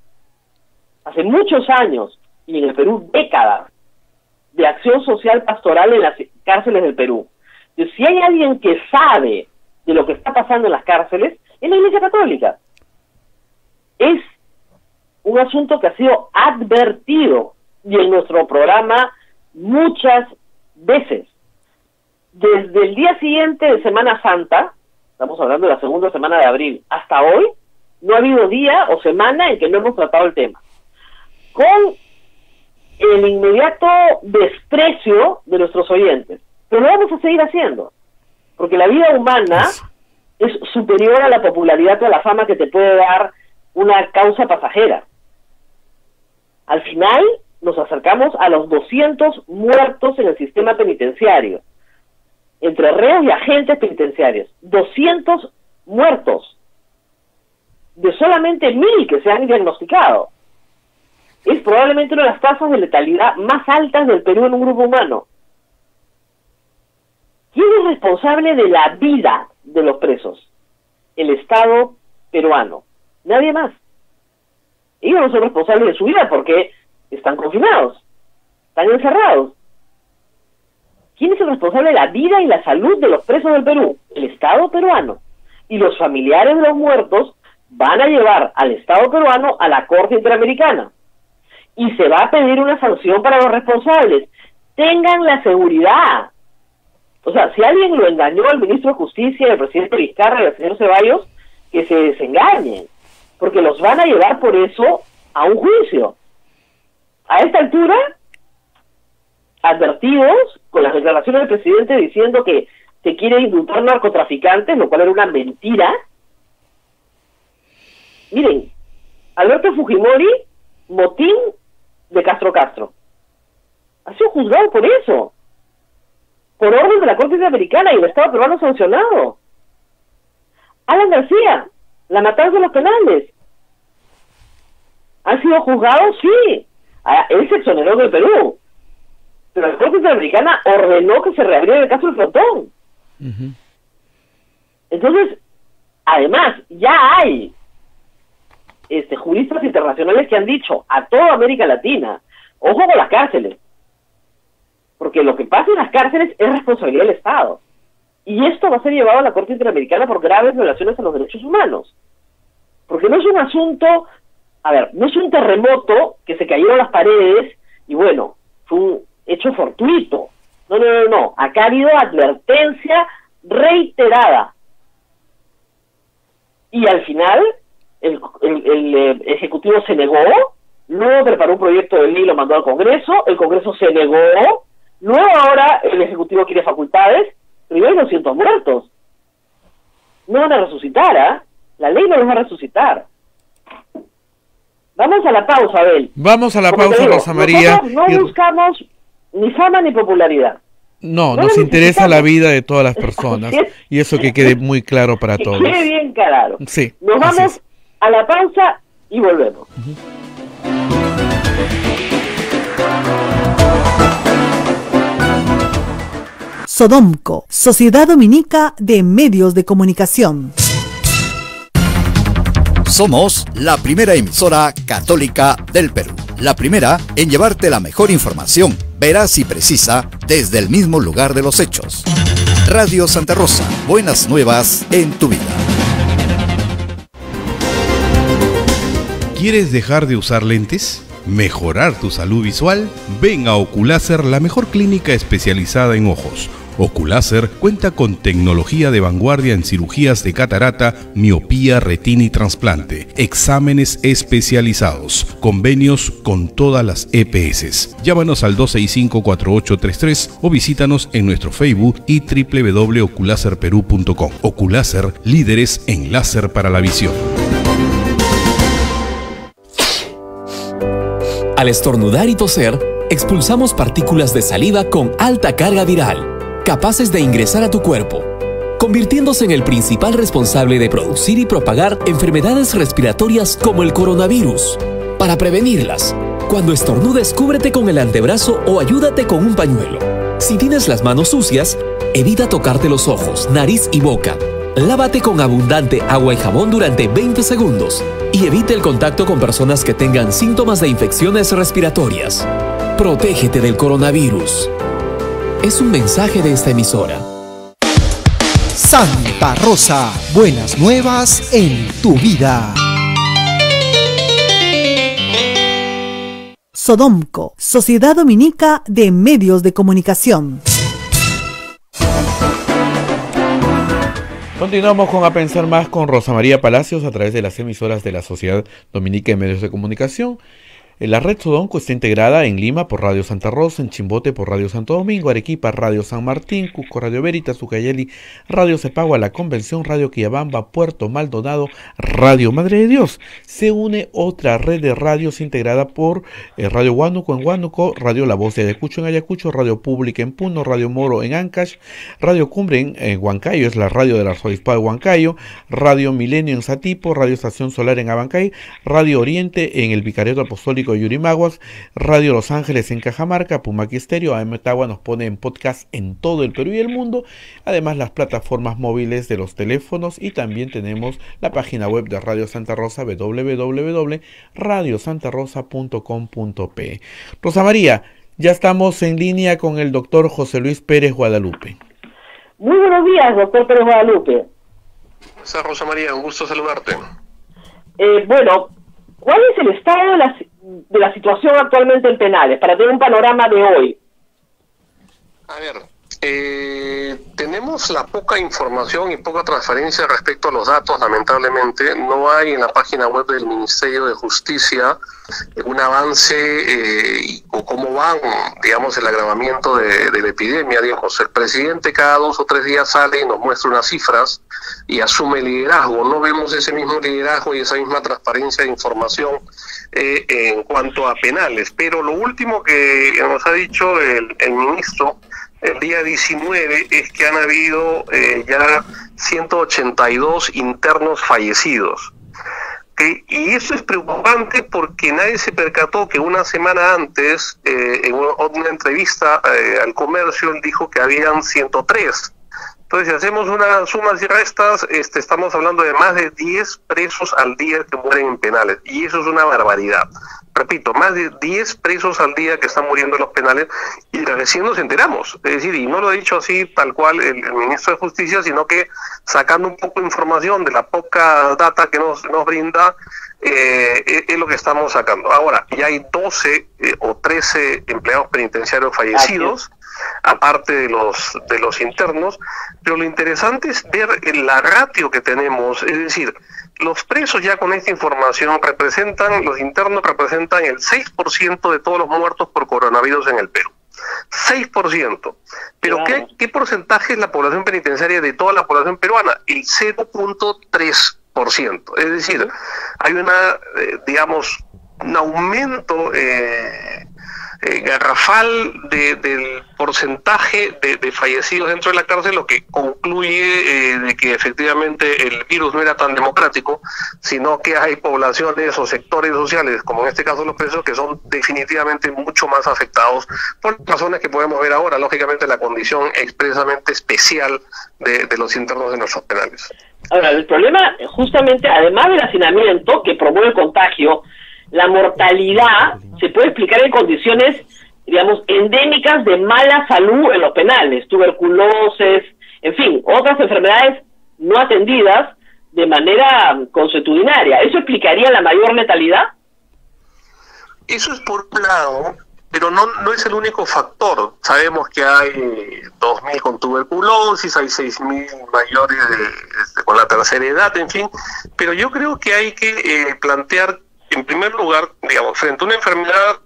Hace muchos años, y en el Perú décadas, de acción social pastoral en las cárceles del Perú. si hay alguien que sabe de lo que está pasando en las cárceles, es la Iglesia Católica es un asunto que ha sido advertido y en nuestro programa muchas veces. Desde el día siguiente de Semana Santa, estamos hablando de la segunda semana de abril, hasta hoy, no ha habido día o semana en que no hemos tratado el tema. Con el inmediato desprecio de nuestros oyentes. Pero lo vamos a seguir haciendo, porque la vida humana es superior a la popularidad o a la fama que te puede dar una causa pasajera. Al final nos acercamos a los 200 muertos en el sistema penitenciario, entre reos y agentes penitenciarios. 200 muertos, de solamente mil que se han diagnosticado. Es probablemente una de las tasas de letalidad más altas del Perú en un grupo humano. ¿Quién es responsable de la vida de los presos? El Estado peruano. Nadie más. Ellos no son responsables de su vida porque están confinados, están encerrados. ¿Quién es el responsable de la vida y la salud de los presos del Perú? El Estado peruano. Y los familiares de los muertos van a llevar al Estado peruano a la Corte Interamericana. Y se va a pedir una sanción para los responsables. Tengan la seguridad. O sea, si alguien lo engañó al ministro de Justicia, al presidente Vizcarra al señor Ceballos, que se desengañen porque los van a llevar por eso a un juicio. A esta altura, advertidos con las declaraciones del presidente diciendo que se quiere indultar narcotraficantes, lo cual era una mentira. Miren, Alberto Fujimori, motín de Castro Castro. Ha sido juzgado por eso. Por orden de la Corte Interamericana y el Estado peruano sancionado. Alan García, la matanza de los penales. ¿Ha sido juzgado? Sí. Ah, él se exoneró del Perú. Pero la Corte Interamericana ordenó que se reabriera el caso del frontón. Entonces, además, ya hay este, juristas internacionales que han dicho a toda América Latina, ojo con las cárceles, porque lo que pasa en las cárceles es responsabilidad del Estado. Y esto va a ser llevado a la Corte Interamericana por graves violaciones a los derechos humanos. Porque no es un asunto, a ver, no es un terremoto que se cayeron las paredes y bueno, fue un hecho fortuito. No, no, no, no. Acá ha habido advertencia reiterada. Y al final, el, el, eh, Ejecutivo se negó, luego preparó un proyecto de ley y lo mandó al Congreso, el Congreso se negó, luego ahora el Ejecutivo quiere facultades, pero hay 200 muertos. No van a resucitar, ¿ah? La ley no los va a resucitar. Vamos a la pausa, Abel. Vamos a la pausa, Rosa María. No buscamos ni fama ni popularidad. No, nos interesa la vida de todas las personas y eso que quede muy claro para todos. Quede bien claro. Sí. Nos vamos a la pausa y volvemos. Sodomco, Sociedad Dominica de Medios de Comunicación. Somos la primera emisora católica del Perú. La primera en llevarte la mejor información, veraz y precisa, desde el mismo lugar de los hechos. Radio Santa Rosa, buenas nuevas en tu vida. ¿Quieres dejar de usar lentes? ¿Mejorar tu salud visual? Ven a Oculácer, la mejor clínica especializada en ojos Oculácer cuenta con tecnología de vanguardia en cirugías de catarata, miopía, retina y trasplante, exámenes especializados, convenios con todas las EPS. Llámanos al 265-4833 o visítanos en nuestro Facebook y www.oculacerperú.com. Oculácer, líderes en láser para la visión. Al estornudar y toser, expulsamos partículas de saliva con alta carga viral capaces de ingresar a tu cuerpo, convirtiéndose en el principal responsable de producir y propagar enfermedades respiratorias como el coronavirus. Para prevenirlas, cuando estornudes cúbrete con el antebrazo o ayúdate con un pañuelo. Si tienes las manos sucias, evita tocarte los ojos, nariz y boca. Lávate con abundante agua y jabón durante 20 segundos y evite el contacto con personas que tengan síntomas de infecciones respiratorias. Protégete del coronavirus es un mensaje de esta emisora. Santa Rosa, buenas nuevas en tu vida. Sodomco, Sociedad Dominica de Medios de Comunicación. Continuamos con A Pensar Más con Rosa María Palacios a través de las emisoras de la Sociedad Dominica de Medios de Comunicación. La red Sodonco está integrada en Lima por Radio Santa Rosa, en Chimbote por Radio Santo Domingo, Arequipa, Radio San Martín, Cusco, Radio Veritas, Ucayeli, Radio Cepagua, La Convención, Radio Quillabamba, Puerto Maldonado, Radio Madre de Dios. Se une otra red de radios integrada por eh, Radio Huánuco en Huánuco, Radio La Voz de Ayacucho en Ayacucho, Radio Pública en Puno, Radio Moro en Ancash, Radio Cumbre en, Huancayo, es la radio del arzobispado de Huancayo, Radio Milenio en Satipo, Radio Estación Solar en Abancay, Radio Oriente en el Vicariato Apostólico Yurimaguas, Radio Los Ángeles en Cajamarca, Pumaki Estéreo, AM Tagua nos pone en podcast en todo el Perú y el mundo, además las plataformas móviles de los teléfonos y también tenemos la página web de Radio Santa Rosa www.radiosantarosa.com.p. Rosa María, ya estamos en línea con el doctor José Luis Pérez Guadalupe. Muy buenos días, doctor Pérez Guadalupe. Rosa María, un gusto saludarte. Eh, bueno, ¿cuál es el estado de la, de la situación actualmente en penales, para tener un panorama de hoy? A ver, eh, tenemos la poca información y poca transparencia respecto a los datos, lamentablemente. No hay en la página web del Ministerio de Justicia un avance eh, o cómo van, digamos, el agravamiento de, la epidemia. Digamos, el presidente cada dos o tres días sale y nos muestra unas cifras y asume liderazgo. No vemos ese mismo liderazgo y esa misma transparencia de información eh, en cuanto a penales. Pero lo último que nos ha dicho el ministro el día 19 es que han habido eh, ya 182 internos fallecidos. Y eso es preocupante porque nadie se percató que una semana antes, eh, en una entrevista eh, al comercio, él dijo que habían 103. Entonces, si hacemos unas sumas y restas, este, estamos hablando de más de 10 presos al día que mueren en penales. Y eso es una barbaridad repito, más de 10 presos al día que están muriendo en los penales y recién nos enteramos. Es decir, y no lo ha dicho así tal cual el, ministro de Justicia, sino que sacando un poco de información de la poca data que nos, nos brinda, eh, es, lo que estamos sacando. Ahora, ya hay 12 eh, o 13 empleados penitenciarios fallecidos aparte de los de los internos, pero lo interesante es ver la ratio que tenemos, es decir, los presos ya con esta información representan, los internos representan el 6% de todos los muertos por coronavirus en el Perú. 6%. Pero ¿qué, ¿qué porcentaje es la población penitenciaria de toda la población peruana? El 0.3%. Es decir, hay una, eh, digamos, un aumento eh, eh, garrafal del porcentaje de, fallecidos dentro de la cárcel, lo que concluye eh, de que efectivamente el virus no era tan democrático, sino que hay poblaciones o sectores sociales, como en este caso los presos, que son definitivamente mucho más afectados por razones que podemos ver ahora, lógicamente la condición expresamente especial de, de los internos de nuestros penales. Ahora, el problema, justamente, además del hacinamiento que promueve el contagio, la mortalidad se puede explicar en condiciones, digamos, endémicas de mala salud en los penales, tuberculosis, en fin, otras enfermedades no atendidas de manera consuetudinaria. ¿Eso explicaría la mayor letalidad? Eso es por un lado, pero no, no es el único factor. Sabemos que hay 2.000 con tuberculosis, hay 6.000 mayores este, con la tercera edad, en fin, pero yo creo que hay que eh, plantear en primer lugar, digamos, frente a una enfermedad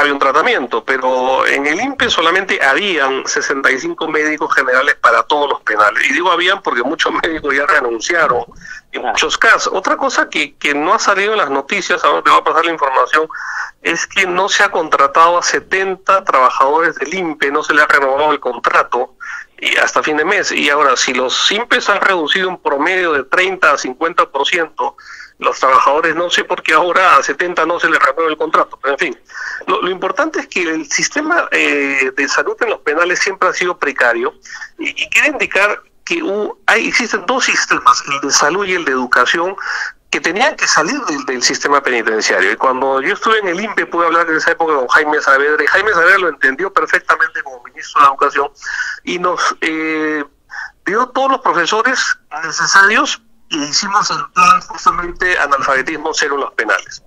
había un tratamiento, pero en el INPE solamente habían 65 médicos generales para todos los penales. Y digo habían porque muchos médicos ya renunciaron en muchos casos. Otra cosa que, que no ha salido en las noticias, ahora te voy a pasar la información, es que no se ha contratado a 70 trabajadores del INPE, no se le ha renovado el contrato y hasta fin de mes. Y ahora, si los INPEs han reducido un promedio de 30 a 50%, los trabajadores no sé por qué ahora a 70 no se les renueva el contrato, pero en fin. Lo, importante es que el sistema eh, de salud en los penales siempre ha sido precario y, y quiere indicar que hay, existen dos sistemas, el de salud y el de educación, que tenían que salir del, sistema penitenciario. Y cuando yo estuve en el INPE pude hablar en esa época con Jaime Saavedra, y Jaime Saavedra lo entendió perfectamente como ministro de Educación, y nos eh, dio todos los profesores necesarios y hicimos el plan justamente analfabetismo cero en los penales.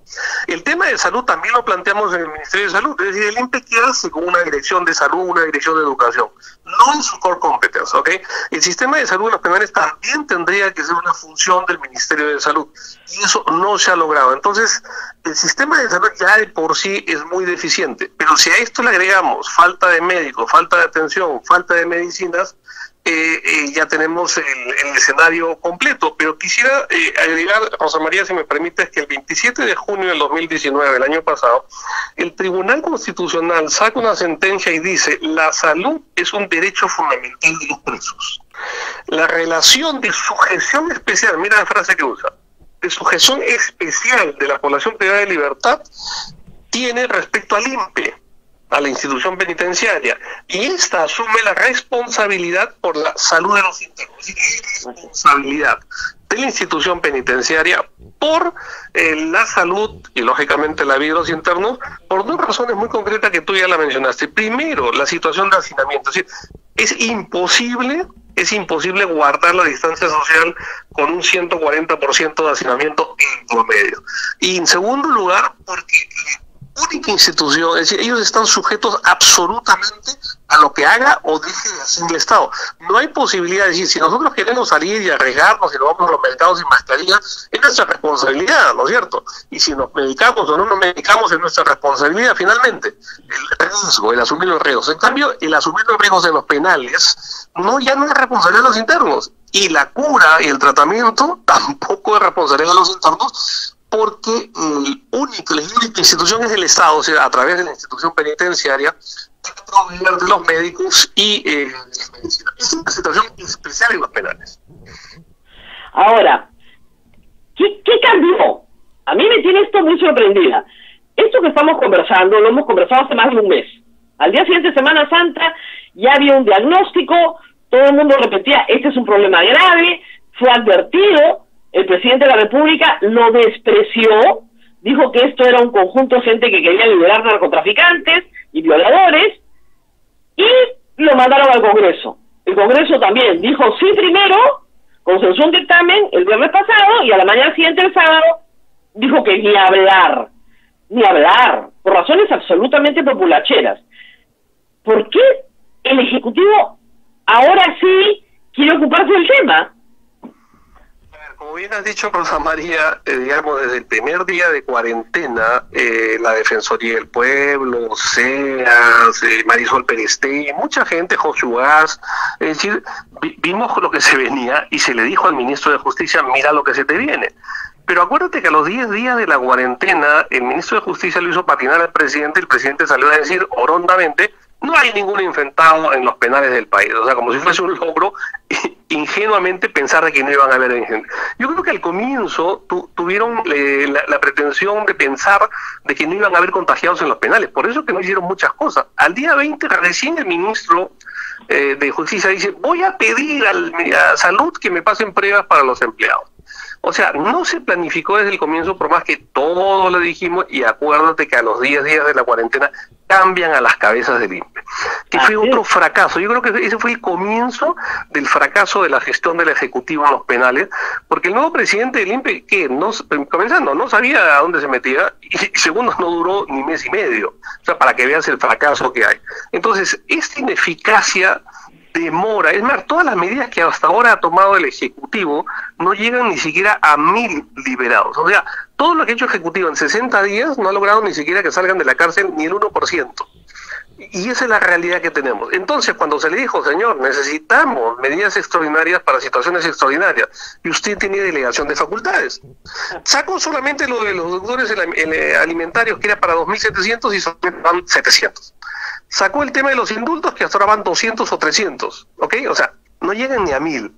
El tema de salud también lo planteamos en el Ministerio de Salud, es decir, el INPE qué hace con una dirección de salud, una dirección de educación, no en su core competence, ¿ok? El sistema de salud en los penales también tendría que ser una función del Ministerio de Salud y eso no se ha logrado. Entonces, el sistema de salud ya de por sí es muy deficiente, pero si a esto le agregamos falta de médicos, falta de atención, falta de medicinas, eh, eh, ya tenemos el, escenario completo. Pero quisiera eh, agregar, Rosa María, si me permite, que el 27 de junio del 2019, el año pasado, el Tribunal Constitucional saca una sentencia y dice, la salud es un derecho fundamental de los presos. La relación de sujeción especial, mira la frase que usa, de sujeción especial de la población privada de libertad tiene respecto al INPE a la institución penitenciaria y esta asume la responsabilidad por la salud de los internos. Es responsabilidad de la institución penitenciaria por eh, la salud y lógicamente la vida de los internos por dos razones muy concretas que tú ya la mencionaste. Primero, la situación de hacinamiento. Es, decir, es imposible es imposible guardar la distancia social con un 140% de hacinamiento en promedio. Y en segundo lugar, porque única institución, es decir, ellos están sujetos absolutamente a lo que haga o deje de hacer el Estado. No hay posibilidad de decir, si nosotros queremos salir y arriesgarnos y nos vamos a los mercados sin mascarilla, es nuestra responsabilidad, ¿no es cierto? Y si nos medicamos o no nos medicamos, es nuestra responsabilidad finalmente. El riesgo, el asumir los riesgos. En cambio, el asumir los riesgos de los penales, no ya no es responsabilidad de los internos. Y la cura y el tratamiento tampoco es responsabilidad de los internos, porque el único, la única institución es el Estado, o sea, a través de la institución penitenciaria, proveer de los médicos y eh, Es una situación especial en los penales. Ahora, ¿qué, ¿qué cambió? A mí me tiene esto muy sorprendida. Esto que estamos conversando lo hemos conversado hace más de un mes. Al día siguiente, Semana Santa, ya había un diagnóstico, todo el mundo repetía, este es un problema grave, fue advertido, el presidente de la República lo despreció, dijo que esto era un conjunto de gente que quería liberar narcotraficantes y violadores, y lo mandaron al Congreso. El Congreso también dijo sí primero, consensuó un dictamen el viernes pasado, y a la mañana siguiente, el sábado, dijo que ni hablar, ni hablar, por razones absolutamente populacheras. ¿Por qué el Ejecutivo ahora sí quiere ocuparse del tema? Como bien has dicho, Rosa María, eh, digamos, desde el primer día de cuarentena, eh, la Defensoría del Pueblo, SEAS, eh, Marisol Peristey, mucha gente, José Ugaz, es decir, vimos lo que se venía y se le dijo al ministro de Justicia, mira lo que se te viene. Pero acuérdate que a los 10 días de la cuarentena, el ministro de Justicia lo hizo patinar al presidente y el presidente salió a decir orondamente, no hay ningún infectado en los penales del país. O sea, como si fuese un logro, ingenuamente pensar de que no iban a haber gente. Yo creo que al comienzo tuvieron eh, la, pretensión de pensar de que no iban a haber contagiados en los penales. Por eso que no hicieron muchas cosas. Al día 20, recién el ministro eh, de Justicia dice, voy a pedir a Salud que me pasen pruebas para los empleados. O sea, no se planificó desde el comienzo, por más que todos le dijimos, y acuérdate que a los 10 días de la cuarentena cambian a las cabezas del INPE, que fue otro fracaso. Yo creo que ese fue el comienzo del fracaso de la gestión del Ejecutivo en los penales, porque el nuevo presidente del INPE, que no, comenzando, no sabía a dónde se metía, y segundo, no duró ni mes y medio, o sea, para que veas el fracaso que hay. Entonces, esta ineficacia demora. Es más, todas las medidas que hasta ahora ha tomado el Ejecutivo no llegan ni siquiera a mil liberados. O sea, todo lo que ha hecho el Ejecutivo en 60 días no ha logrado ni siquiera que salgan de la cárcel ni el 1%. Y esa es la realidad que tenemos. Entonces, cuando se le dijo, señor, necesitamos medidas extraordinarias para situaciones extraordinarias, y usted tiene delegación de facultades, sacó solamente lo de los doctores eh, alimentarios, que era para 2.700 y son 700 sacó el tema de los indultos que hasta ahora van 200 o 300, ¿ok? O sea, no llegan ni a mil.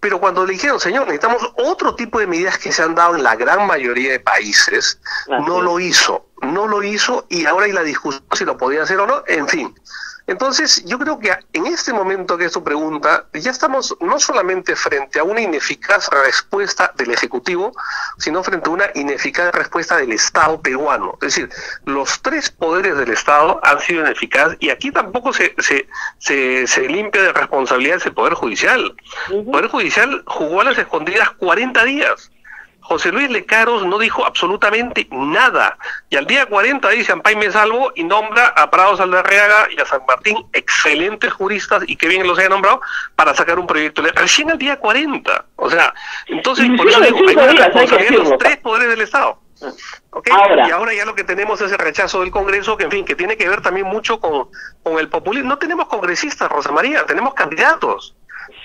Pero cuando le dijeron, señor, necesitamos otro tipo de medidas que se han dado en la gran mayoría de países, no lo hizo, no lo hizo y ahora hay la discusión si lo podía hacer o no, en fin. Entonces, yo creo que en este momento que es tu pregunta, ya estamos no solamente frente a una ineficaz respuesta del Ejecutivo, sino frente a una ineficaz respuesta del Estado peruano. Es decir, los tres poderes del Estado han sido ineficaces y aquí tampoco se, se, se, limpia de responsabilidad ese Poder Judicial. El Poder Judicial jugó a las escondidas 40 días. José Luis Lecaros no dijo absolutamente nada. Y al día 40 dice Ampay me salvo y nombra a Prado Saldarreaga y a San Martín, excelentes juristas y que bien los haya nombrado, para sacar un proyecto. Recién al día 40. O sea, entonces, por eso digo, hay una responsabilidad de los tres poderes del Estado. ¿Okay? Y ahora ya lo que tenemos es el rechazo del Congreso, que en fin, que tiene que ver también mucho con, con el populismo. No tenemos congresistas, Rosa María, tenemos candidatos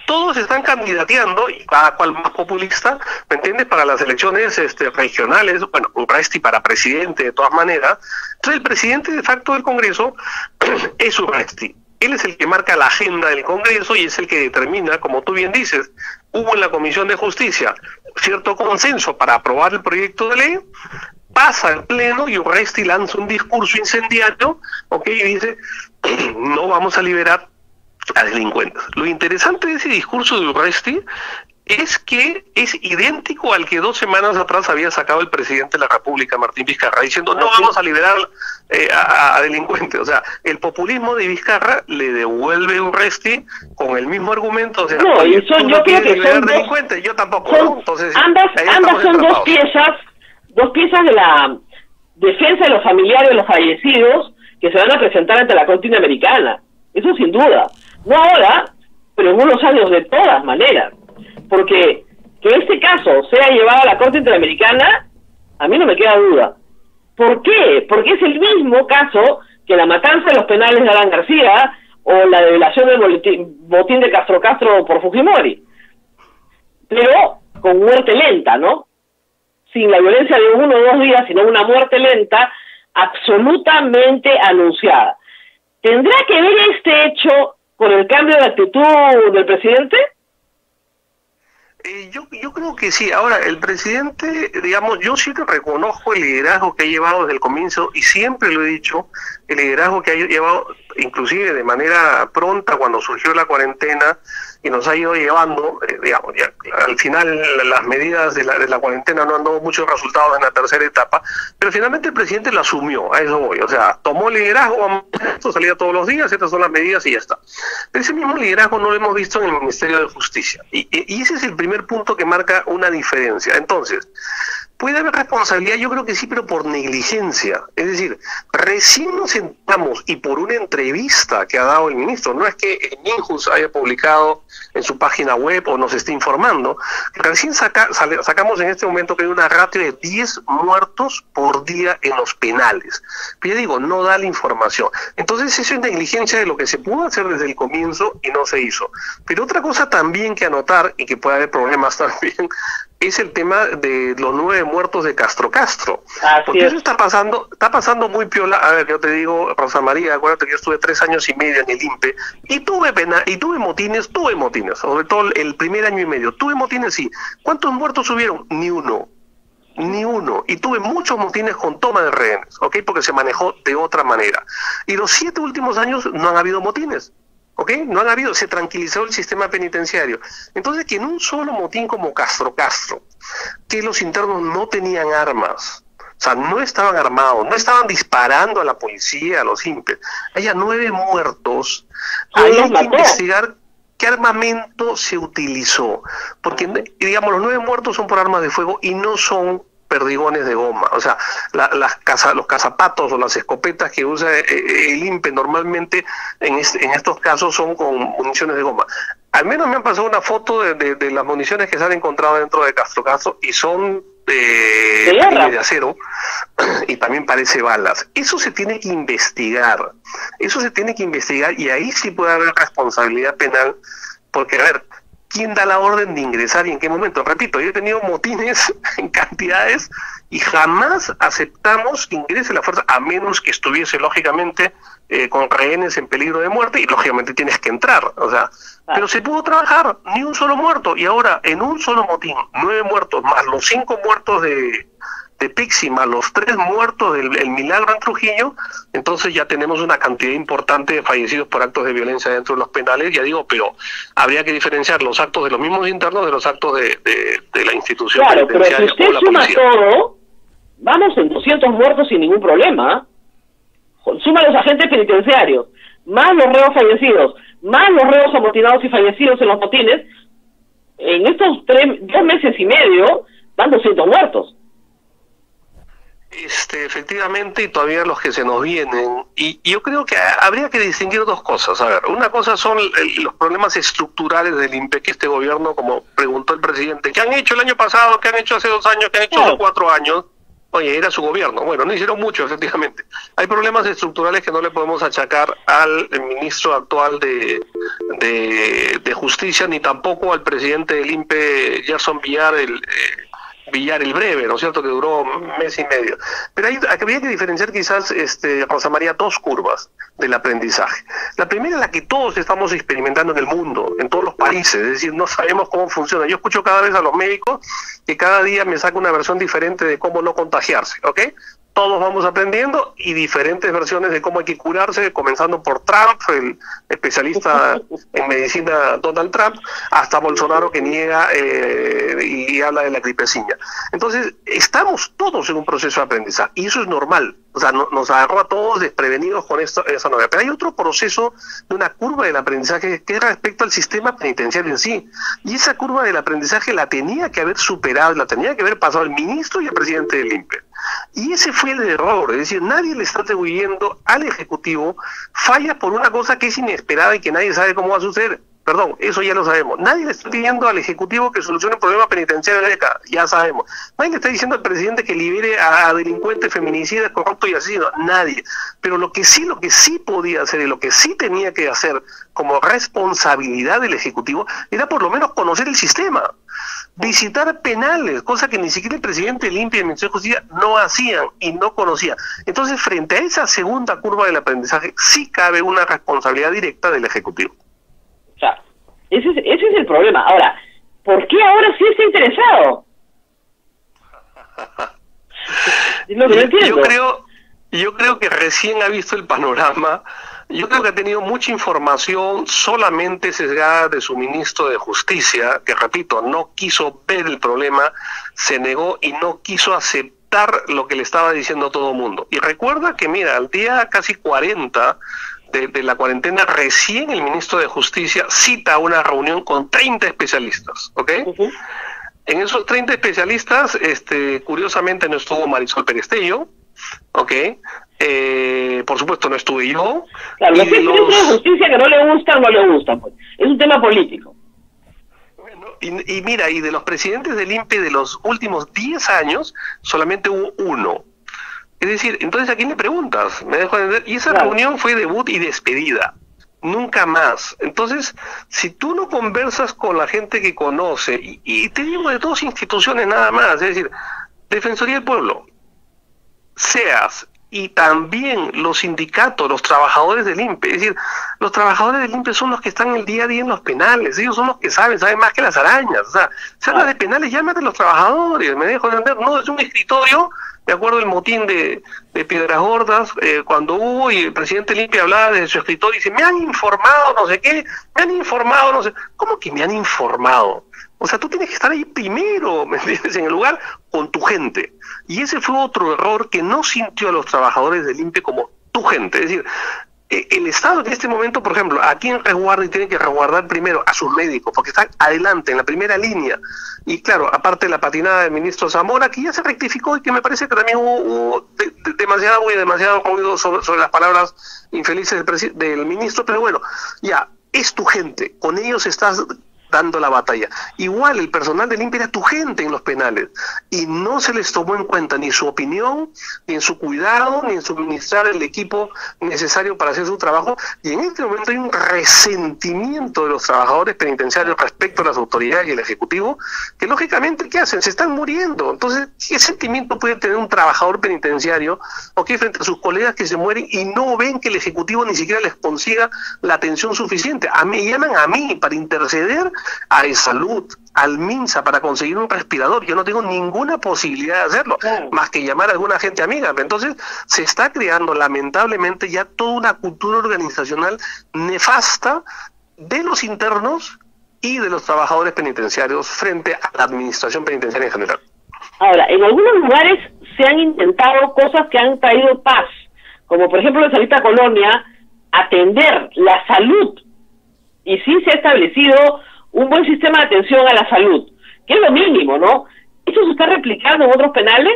todos están candidateando, y cada cual más populista, ¿me entiendes? Para las elecciones este, regionales, bueno, Urresti para presidente de todas maneras. Entonces el presidente de facto del Congreso es Urresti. Él es el que marca la agenda del Congreso y es el que determina, como tú bien dices, hubo en la Comisión de Justicia cierto consenso para aprobar el proyecto de ley, pasa al Pleno y Urresti lanza un discurso incendiario, ¿ok? Y dice, no vamos a liberar a delincuentes. Lo interesante de ese discurso de Urresti es que es idéntico al que dos semanas atrás había sacado el presidente de la República, Martín Vizcarra, diciendo no vamos a liberar eh, a, delincuentes. O sea, el populismo de Vizcarra le devuelve Urresti con el mismo argumento. O sea, no, y son, yo creo que son delincuentes, yo tampoco. Entonces, ambas ambas son dos piezas, dos piezas de la defensa de los familiares de los fallecidos que se van a presentar ante la Corte Interamericana eso sin duda. No ahora, pero en unos años de todas maneras. Porque que este caso sea llevado a la Corte Interamericana, a mí no me queda duda. ¿Por qué? Porque es el mismo caso que la matanza de los penales de Alan García o la develación del botín, de Castro Castro por Fujimori. Pero con muerte lenta, ¿no? Sin la violencia de uno o dos días, sino una muerte lenta absolutamente anunciada. ¿Tendrá que ver este hecho con el cambio de actitud del presidente? Eh, yo, yo creo que sí. Ahora, el presidente, digamos, yo sí que reconozco el liderazgo que ha llevado desde el comienzo y siempre lo he dicho, el liderazgo que ha llevado inclusive de manera pronta cuando surgió la cuarentena y nos ha ido llevando, eh, digamos, ya, al final las medidas de la, de la cuarentena no han dado muchos resultados en la tercera etapa, pero finalmente el presidente lo asumió, a eso voy, o sea, tomó liderazgo, esto salía todos los días, estas son las medidas y ya está. Pero ese mismo liderazgo no lo hemos visto en el Ministerio de Justicia, y ese es el primer punto que marca una diferencia. Entonces, Puede haber responsabilidad, yo creo que sí, pero por negligencia. Es decir, recién nos sentamos y por una entrevista que ha dado el ministro, no es que Ninjus haya publicado en su página web o nos esté informando, recién sacamos en este momento que hay una ratio de 10 muertos por día en los penales. Pero yo digo, no da la información. Entonces eso es negligencia de lo que se pudo hacer desde el comienzo y no se hizo. Pero otra cosa también que anotar y que puede haber problemas también es el tema de los nueve muertos de Castro Castro. porque eso está pasando, está pasando muy piola. A ver, yo te digo, Rosa María, acuérdate que yo estuve tres años y medio en el INPE y tuve pena, y tuve motines, tuve motines, sobre todo el primer año y medio. Tuve motines, sí. ¿Cuántos muertos hubieron? Ni uno. Ni uno. Y tuve muchos motines con toma de rehenes, ¿ok? Porque se manejó de otra manera. Y los siete últimos años no han habido motines. ¿Ok? No han habido, se tranquilizó el sistema penitenciario. Entonces, que en un solo motín como Castro Castro, que los internos no tenían armas, o sea, no estaban armados, no estaban disparando a la policía, a los impes, haya nueve muertos, hay que investigar qué armamento se utilizó, porque, digamos, los nueve muertos son por armas de fuego y no son perdigones de goma. O sea, las caza, los cazapatos o las escopetas que usa eh, eh, el INPE normalmente en, en estos casos son con municiones de goma. Al menos me han pasado una foto de, de, las municiones que se han encontrado dentro de Castro Castro y son de, de acero y también parece balas. Eso se tiene que investigar. Eso se tiene que investigar y ahí sí puede haber responsabilidad penal porque, a ver, quién da la orden de ingresar y en qué momento. Repito, yo he tenido motines en cantidades y jamás aceptamos que ingrese la fuerza, a menos que estuviese lógicamente eh, con rehenes en peligro de muerte y lógicamente tienes que entrar. O sea, pero se pudo trabajar, ni un solo muerto. Y ahora, en un solo motín, nueve muertos, más los cinco muertos de, de Píxima, los tres muertos del milagro en Trujillo, entonces ya tenemos una cantidad importante de fallecidos por actos de violencia dentro de los penales, ya digo, pero habría que diferenciar los actos de los mismos internos de los actos de, de, la institución claro, pero si usted suma todo, vamos en 200 muertos sin ningún problema. Suma los agentes penitenciarios, más los reos fallecidos, más los reos amotinados y fallecidos en los motines, en estos tres, dos meses y medio, van 200 muertos. Este, efectivamente, y todavía los que se nos vienen. Y, yo creo que habría que distinguir dos cosas. A ver, una cosa son los problemas estructurales del INPE que este gobierno, como preguntó el presidente, ¿qué han hecho el año pasado? ¿Qué han hecho hace dos años? ¿Qué han hecho hace cuatro años? Oye, era su gobierno. Bueno, no hicieron mucho, efectivamente. Hay problemas estructurales que no le podemos achacar al ministro actual de, de, Justicia, ni tampoco al presidente del INPE, Gerson Villar, el... Villar el breve, ¿no es cierto?, que duró un mes y medio. Pero hay, habría que diferenciar quizás, este, Rosa María, dos curvas del aprendizaje. La primera es la que todos estamos experimentando en el mundo, en todos los países, es decir, no sabemos cómo funciona. Yo escucho cada vez a los médicos que cada día me saca una versión diferente de cómo no contagiarse, ¿ok? Todos vamos aprendiendo y diferentes versiones de cómo hay que curarse, comenzando por Trump, el especialista en medicina Donald Trump, hasta Bolsonaro que niega eh, y habla de la gripecina. Entonces, estamos todos en un proceso de aprendizaje y eso es normal. O sea, nos agarró a todos desprevenidos con esto, esa novedad. Pero hay otro proceso de una curva del aprendizaje que es respecto al sistema penitenciario en sí. Y esa curva del aprendizaje la tenía que haber superado, la tenía que haber pasado el ministro y el presidente del INPE. Y ese fue el error, es decir, nadie le está atribuyendo al Ejecutivo falla por una cosa que es inesperada y que nadie sabe cómo va a suceder. Perdón, eso ya lo sabemos. Nadie le está pidiendo al Ejecutivo que solucione el problema penitenciario de década, ya sabemos. Nadie le está diciendo al presidente que libere a delincuentes, feminicidas, corruptos y asesinos, nadie. Pero lo que sí, lo que sí podía hacer y lo que sí tenía que hacer como responsabilidad del Ejecutivo era por lo menos conocer el sistema, visitar penales, cosa que ni siquiera el presidente limpia y el Ministerio de Justicia no hacían y no conocían. Entonces, frente a esa segunda curva del aprendizaje, sí cabe una responsabilidad directa del Ejecutivo. Ese es, ese es el problema. Ahora, ¿por qué ahora sí está interesado? No yo, entiendo. yo creo, yo creo que recién ha visto el panorama. Yo creo que ha tenido mucha información solamente sesgada de su ministro de Justicia, que repito, no quiso ver el problema, se negó y no quiso aceptar lo que le estaba diciendo todo el mundo. Y recuerda que, mira, al día casi 40 de, de la cuarentena, recién el ministro de Justicia cita una reunión con 30 especialistas, ¿ok? En esos 30 especialistas, este, curiosamente no estuvo Marisol Perestello, ¿ok? Eh, por supuesto no estuve yo. Claro, los de ministros de los- justicia que no le gustan, no le gustan. Pues. Es un tema político. y, y mira, y de los presidentes del INPE de los últimos 10 años, solamente hubo uno. Es decir, entonces ¿a quién le preguntas? ¿Me dejo entender? Y esa Claro. reunión fue debut y despedida. Nunca más. Entonces, si tú no conversas con la gente que conoce, y, y te digo de dos instituciones nada más, es decir, Defensoría del Pueblo, SEAS y también los sindicatos, los trabajadores del INPE. Es decir, los trabajadores del INPE son los que están el día a día en los penales. Ellos son los que saben, saben más que las arañas. O sea, se habla de penales, llámate a los trabajadores, me dejo entender. No, es un escritorio. Me acuerdo el motín de, Piedras Gordas, eh, cuando hubo y el presidente INPE hablaba de su escritorio y dice, me han informado, no sé qué, me han informado, no sé. ¿Cómo que me han informado? O sea, tú tienes que estar ahí primero, ¿me entiendes? En el lugar con tu gente. Y ese fue otro error que no sintió a los trabajadores del INPE como tu gente. Es decir, el Estado en este momento, por ejemplo, ¿a quién resguarda y tiene que resguardar primero? A sus médicos, porque están adelante, en la primera línea. Y claro, aparte de la patinada del ministro Zamora, que ya se rectificó y que me parece que también hubo, hubo de- de- demasiado y demasiado ruido sobre, sobre las palabras infelices del, del ministro, pero bueno, ya, es tu gente, con ellos estás dando la batalla. Igual el personal del INPE era tu gente en los penales y no se les tomó en cuenta ni su opinión, ni su cuidado, ni en suministrar el equipo necesario para hacer su trabajo. Y en este momento hay un resentimiento de los trabajadores penitenciarios respecto a las autoridades y el Ejecutivo, que lógicamente, ¿qué hacen? Se están muriendo. Entonces, ¿qué sentimiento puede tener un trabajador penitenciario o que frente a sus colegas que se mueren y no ven que el Ejecutivo ni siquiera les consiga la atención suficiente? A mí llaman a mí para interceder a salud, al MINSA para conseguir un respirador. Yo no tengo ninguna posibilidad de hacerlo, Claro. más que llamar a alguna gente amiga. Entonces, se está creando lamentablemente ya toda una cultura organizacional nefasta de los internos y de los trabajadores penitenciarios frente a la administración penitenciaria en general. Ahora, en algunos lugares se han intentado cosas que han traído paz, como por ejemplo en Salita Colonia, atender la salud. Y sí se ha establecido un buen sistema de atención a la salud, que es lo mínimo, ¿no? ¿Eso se está replicando en otros penales?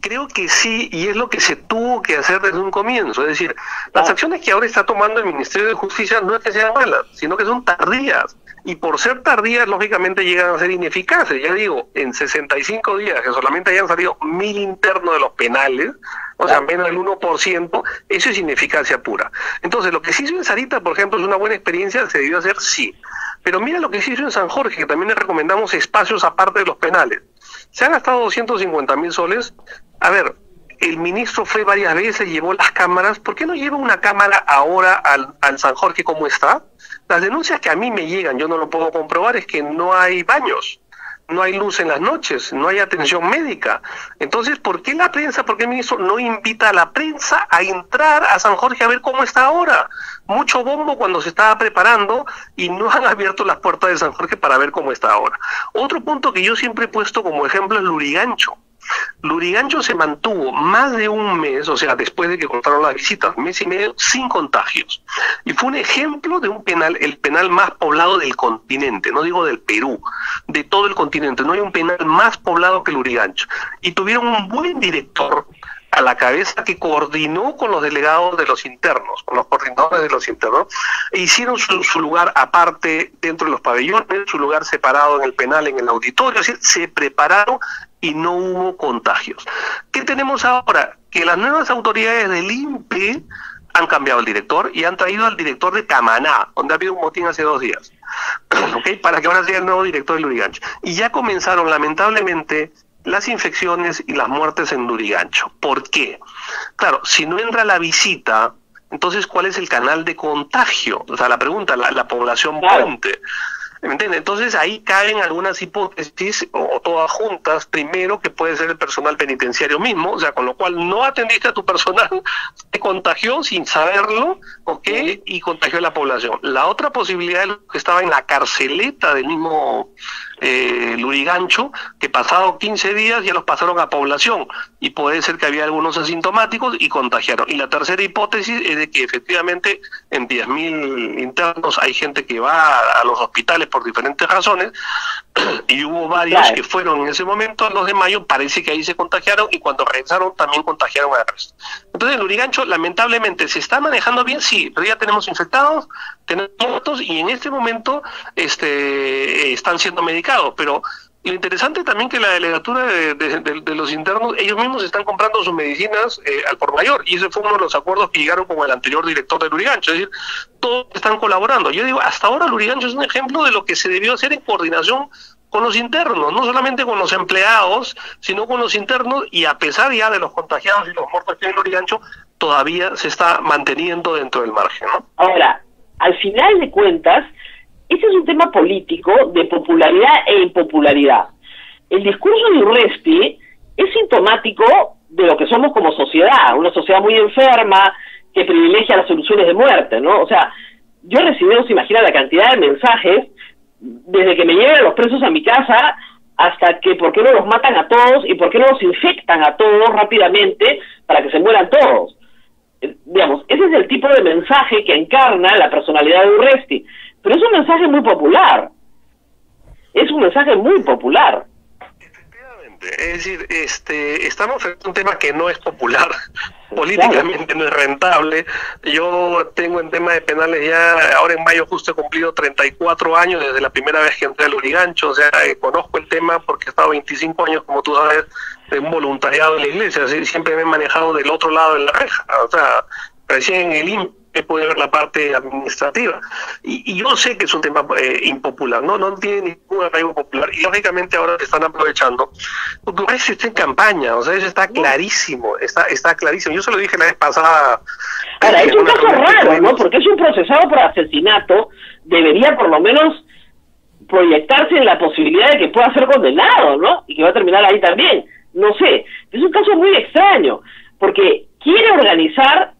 Creo que sí, y es lo que se tuvo que hacer desde un comienzo. Es decir, las Ah. acciones que ahora está tomando el Ministerio de Justicia no es que sean malas, sino que son tardías. Y por ser tardías, lógicamente llegan a ser ineficaces. Ya digo, en 65 días, que solamente hayan salido mil internos de los penales, o sea, menos del 1%, eso es ineficacia pura. Entonces, lo que se hizo en Sarita, por ejemplo, es una buena experiencia, se debió hacer, sí. Pero mira lo que se hizo en San Jorge, que también le recomendamos espacios aparte de los penales. Se han gastado 250 mil soles. A ver, el ministro fue varias veces, llevó las cámaras. ¿Por qué no lleva una cámara ahora al, al San Jorge como está? Las denuncias que a mí me llegan, yo no lo puedo comprobar, es que no hay baños, no hay luz en las noches, no hay atención médica. Entonces, ¿por qué la prensa, por qué el ministro no invita a la prensa a entrar a San Jorge a ver cómo está ahora? Mucho bombo cuando se estaba preparando y no han abierto las puertas de San Jorge para ver cómo está ahora. Otro punto que yo siempre he puesto como ejemplo es Lurigancho. Lurigancho se mantuvo más de un mes, o sea, después de que cortaron las visitas, mes y medio, sin contagios. Y fue un ejemplo de un penal, el penal más poblado del continente, no digo del Perú, de todo el continente. No hay un penal más poblado que Lurigancho. Y tuvieron un buen director a la cabeza que coordinó con los delegados de los internos, con los coordinadores de los internos, e hicieron su, lugar aparte dentro de los pabellones, su lugar separado en el penal, en el auditorio, es decir, se prepararon y no hubo contagios. ¿Qué tenemos ahora? Que las nuevas autoridades del INPE han cambiado el director y han traído al director de Camaná, donde ha habido un motín hace dos días, ¿ok? Para que ahora sea el nuevo director de Lurigancho. Y ya comenzaron, lamentablemente, las infecciones y las muertes en Lurigancho. ¿Por qué? Claro, si no entra la visita, entonces, ¿cuál es el canal de contagio? O sea, la pregunta, la, la población Claro. puente. ¿Me entiendes? Entonces ahí caen algunas hipótesis, o, o todas juntas, primero que puede ser el personal penitenciario mismo, o sea, con lo cual no atendiste a tu personal, te contagió sin saberlo, ¿ok? Y contagió a la población. La otra posibilidad es lo que estaba en la carceleta del mismo eh, Lurigancho, que pasado 15 días ya los pasaron a población, y puede ser que había algunos asintomáticos y contagiaron. Y la tercera hipótesis es de que efectivamente en 10.000 internos hay gente que va a, a los hospitales por diferentes razones, y hubo varios Claro. que fueron en ese momento, los de mayo, parece que ahí se contagiaron y cuando regresaron también contagiaron al resto. Entonces el Urigancho lamentablemente se está manejando bien, sí, pero ya tenemos infectados, tenemos muertos y en este momento este, están siendo medicados, pero lo interesante también que la delegatura de, los internos, ellos mismos están comprando sus medicinas eh, al por mayor, y ese fue uno de los acuerdos que llegaron con el anterior director del Urigancho, es decir, todos están colaborando. Yo digo, hasta ahora el Urigancho es un ejemplo de lo que se debió hacer en coordinación con los internos, no solamente con los empleados, sino con los internos, y a pesar ya de los contagiados y los muertos que hay en Urigancho, todavía se está manteniendo dentro del margen, ¿no? Ahora, al final de cuentas, este es un tema político de popularidad e impopularidad. El discurso de Urresti es sintomático de lo que somos como sociedad, una sociedad muy enferma que privilegia las soluciones de muerte, ¿no? O sea, yo he recibido, se imagina, la cantidad de mensajes desde que me llegan los presos a mi casa hasta que por qué no los matan a todos y por qué no los infectan a todos rápidamente para que se mueran todos eh, digamos, ese es el tipo de mensaje que encarna la personalidad de Urresti, pero es un mensaje muy popular, es un mensaje muy popular. Efectivamente, es decir, este, estamos en un tema que no es popular, políticamente no es rentable. Yo tengo en tema de penales ya, ahora en mayo justo he cumplido 34 años desde la primera vez que entré al Urigancho, o sea, eh, conozco el tema porque he estado 25 años, como tú sabes, de un voluntariado en la iglesia, así, siempre me he manejado del otro lado de la reja, o sea, recién en el INPE he podido ver la parte administrativa. Y, y yo sé que es un tema eh, impopular, ¿no? No tiene ningún arraigo popular. Y lógicamente ahora se están aprovechando. Porque Urresti está en campaña, o sea, eso está clarísimo, está, está clarísimo. Yo se lo dije la vez pasada. Ahora, en es un caso raro, ¿no? Porque es un procesado por asesinato, debería por lo menos proyectarse en la posibilidad de que pueda ser condenado, ¿no? Y que va a terminar ahí también. No sé, es un caso muy extraño, porque quiere organizar,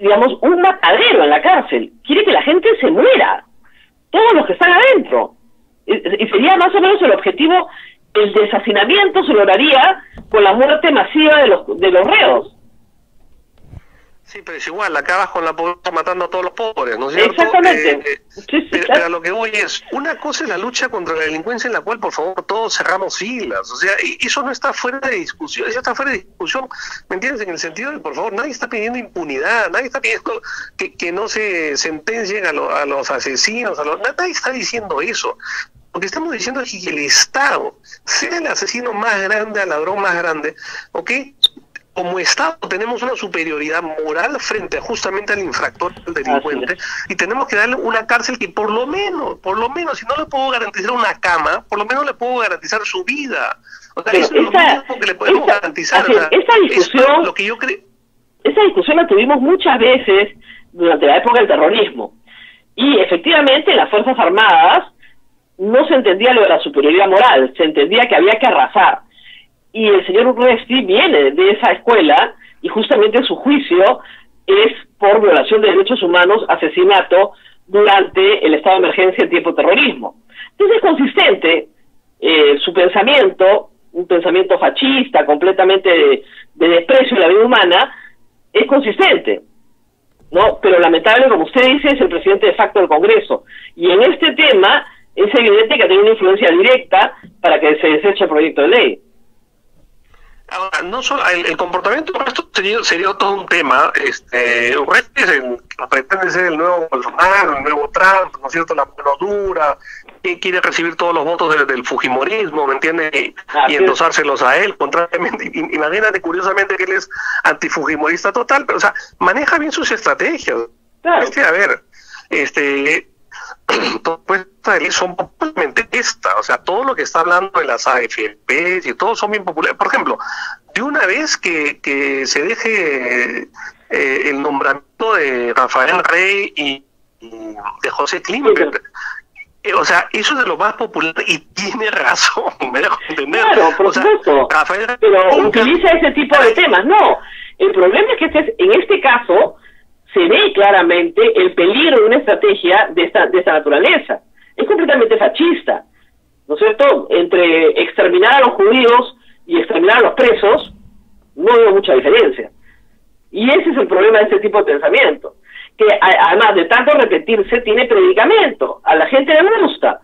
digamos, un matadero en la cárcel, quiere que la gente se muera, todos los que están adentro. Y sería más o menos el objetivo, el desacinamiento se lograría con la muerte masiva de los, de los reos. Sí, pero es igual, acabas con la pobreza matando a todos los pobres, ¿no es cierto? Exactamente. Eh, eh, Sí, sí, pero, claro. pero lo que voy es, una cosa es la lucha contra la delincuencia en la cual, por favor, todos cerramos filas. O sea, y- eso no está fuera de discusión, eso está fuera de discusión, ¿me entiendes? En el sentido de, por favor, nadie está pidiendo impunidad, nadie está pidiendo que, que no se sentencien a, lo- a los asesinos, a los, nadie está diciendo eso. Lo que estamos diciendo es que el Estado, sea el asesino más grande, al ladrón más grande, ¿ok? Como Estado tenemos una superioridad moral frente justamente al infractor, al delincuente, y tenemos que darle una cárcel que por lo menos, por lo menos, si no le puedo garantizar una cama, por lo menos le puedo garantizar su vida. O sea, Pero eso es lo mínimo que le podemos garantizar. así, o sea, esta es discusión- lo que yo creo. Esa discusión la tuvimos muchas veces durante la época del terrorismo. Y efectivamente en las Fuerzas Armadas no se entendía lo de la superioridad moral, se entendía que había que arrasar. Y el señor Urresti viene de esa escuela y justamente su juicio es por violación de derechos humanos, asesinato durante el estado de emergencia en tiempo de terrorismo. Entonces es consistente eh, su pensamiento un pensamiento fascista, completamente de, de desprecio de la vida humana, es consistente. ¿no? Pero lamentable, como usted dice, es el presidente de facto del Congreso. Y en este tema es evidente que tenido una influencia directa para que se deseche el proyecto de ley. Ahora, no solo el, comportamiento esto sería, sería todo un tema. Este, pretende ser el nuevo Bolsonaro, el nuevo Trump, ¿no es cierto? La mano dura, que quiere recibir todos los votos del Fujimorismo, ¿me entiende? Y, endosárselos a él, contrariamente. Imagínate, curiosamente, que él es antifujimorista total, pero, o sea, maneja bien sus estrategias. Este, a ver, este, pues son popularmente esta, o sea, todo lo que está hablando de las AFP y todos son bien populares. Por ejemplo, de una vez que, que se deje eh, el nombramiento de Rafael Rey y, de José Klimper, eh, o sea, eso es de lo más popular y tiene razón, me dejo entender. Claro, por supuesto. pero utiliza ese tipo de temas. No, el problema es que este, en este caso se ve claramente el peligro de una estrategia de esta, de esta naturaleza. Es completamente fascista, ¿no es cierto? Entre exterminar a los judíos y exterminar a los presos, no veo mucha diferencia. Y ese es el problema de este tipo de pensamiento, que además de tanto repetirse, tiene predicamento, a la gente le gusta,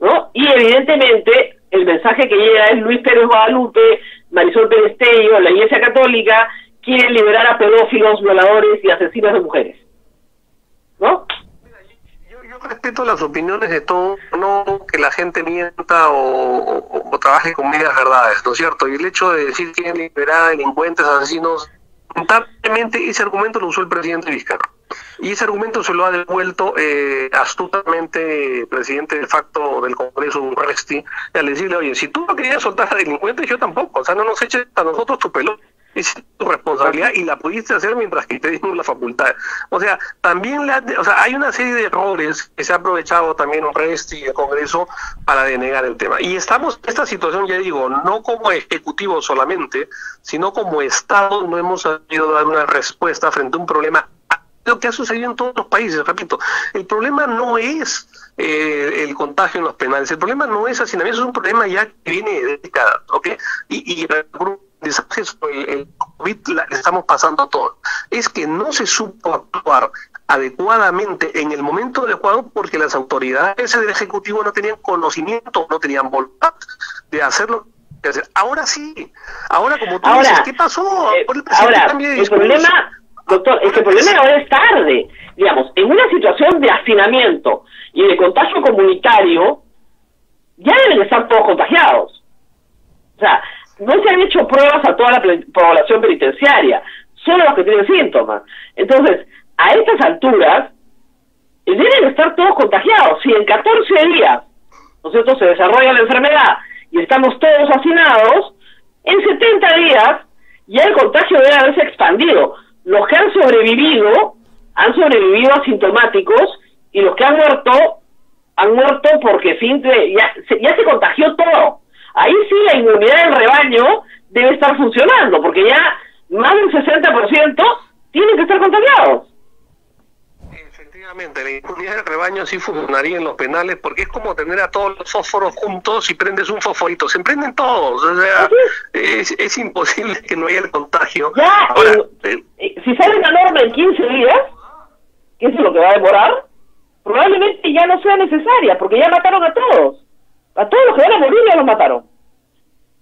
¿no? Y evidentemente el mensaje que llega es Luis Pérez Guadalupe, Marisol Pérez Tello, la Iglesia Católica, quieren liberar a pedófilos, violadores y asesinos de mujeres. ¿No? Yo, respeto las opiniones de todos, no que la gente mienta o, trabaje con medias verdades, ¿no es cierto? Y el hecho de decir que quieren liberar a delincuentes, asesinos, lamentablemente ese argumento lo usó el presidente Vizcarra. Y ese argumento se lo ha devuelto eh, astutamente el presidente de facto del Congreso, Urresti, al decirle, oye, si tú no querías soltar a delincuentes, yo tampoco, o sea, no nos eches a nosotros tu pelota tu responsabilidad y la pudiste hacer mientras que te dimos la facultad. O sea, también la, o sea, hay una serie de errores que se ha aprovechado también un resto y el Congreso para denegar el tema. Y estamos en esta situación, ya digo, no como ejecutivo solamente, sino como Estado no hemos sabido dar una respuesta frente a un problema lo que ha sucedido en todos los países, repito, el problema no es eh, el contagio en los penales, el problema no es hacinamiento, es un problema ya que viene de décadas, ¿ok? Y, y el, COVID la estamos pasando todo. Es que no se supo actuar adecuadamente en el momento adecuado porque las autoridades del Ejecutivo no tenían conocimiento, no tenían voluntad de hacerlo. Ahora sí, ahora como tú dices, ¿qué pasó? Eh, ahora, el problema, doctor, es que el problema ahora es tarde. Digamos, en una situación de hacinamiento y de contagio comunitario, ya deben estar todos contagiados. O sea, no se han hecho pruebas a toda la población penitenciaria, solo los que tienen síntomas. Entonces, a estas alturas, deben estar todos contagiados. Si en 14 días, ¿no se desarrolla la enfermedad y estamos todos hacinados, en 70 días ya el contagio debe haberse expandido. Los que han sobrevivido han sobrevivido asintomáticos y los que han muerto han muerto porque simple, ya, ya se contagió todo ahí sí la inmunidad del rebaño debe estar funcionando, porque ya más del 60% tienen que estar contagiados. Efectivamente, la inmunidad del rebaño sí funcionaría en los penales porque es como tener a todos los fósforos juntos y prendes un fosforito, se prenden todos, o sea, es, imposible que no haya el contagio. Ya, eh, eh, si sale una norma en 15 días, que es lo que va a demorar, probablemente ya no sea necesaria porque ya mataron a todos. A todos los que van a morir ya los mataron.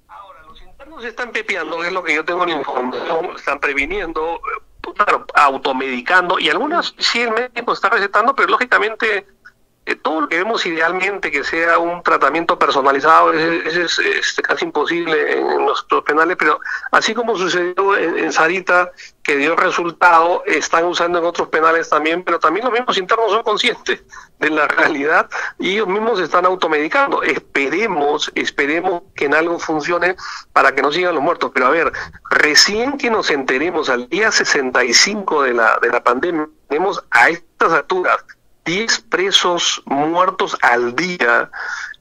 Ahora, los internos están pepeando, es lo que yo tengo en información, están previniendo, eh, claro, automedicando, y algunas sí el médico está recetando, pero lógicamente eh, todo lo que vemos idealmente que sea un tratamiento personalizado es, es, casi imposible en nuestros penales, pero así como sucedió en, Sarita, que dio resultado, están usando en otros penales también, pero también los mismos internos son conscientes de la realidad y ellos mismos están automedicando. Esperemos, esperemos que en algo funcione para que no sigan los muertos. Pero a ver, recién que nos enteremos al día 65 de la, de la pandemia, tenemos a estas alturas 10 presos muertos al día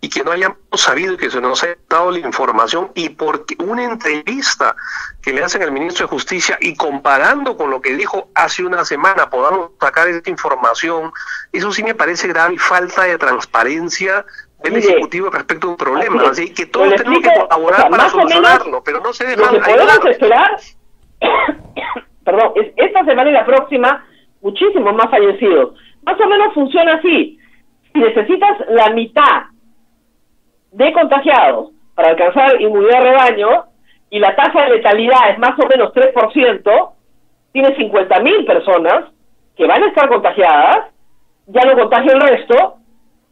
y que no hayamos sabido que se nos haya dado la información y porque una entrevista que le hacen al ministro de Justicia y comparando con lo que dijo hace una semana podamos sacar esta información, eso sí me parece grave y falta de transparencia del Mire, Ejecutivo respecto a un problema. así que todos tenemos que colaborar o sea, para menos, solucionarlo, pero no se Lo dejan que podemos esperar, perdón, es esta semana y la próxima, muchísimos más fallecidos. Más o menos funciona así. Si necesitas la mitad de contagiados para alcanzar inmunidad de rebaño y la tasa de letalidad es más o menos 3%, tienes 50.000 personas que van a estar contagiadas, ya no contagia el resto,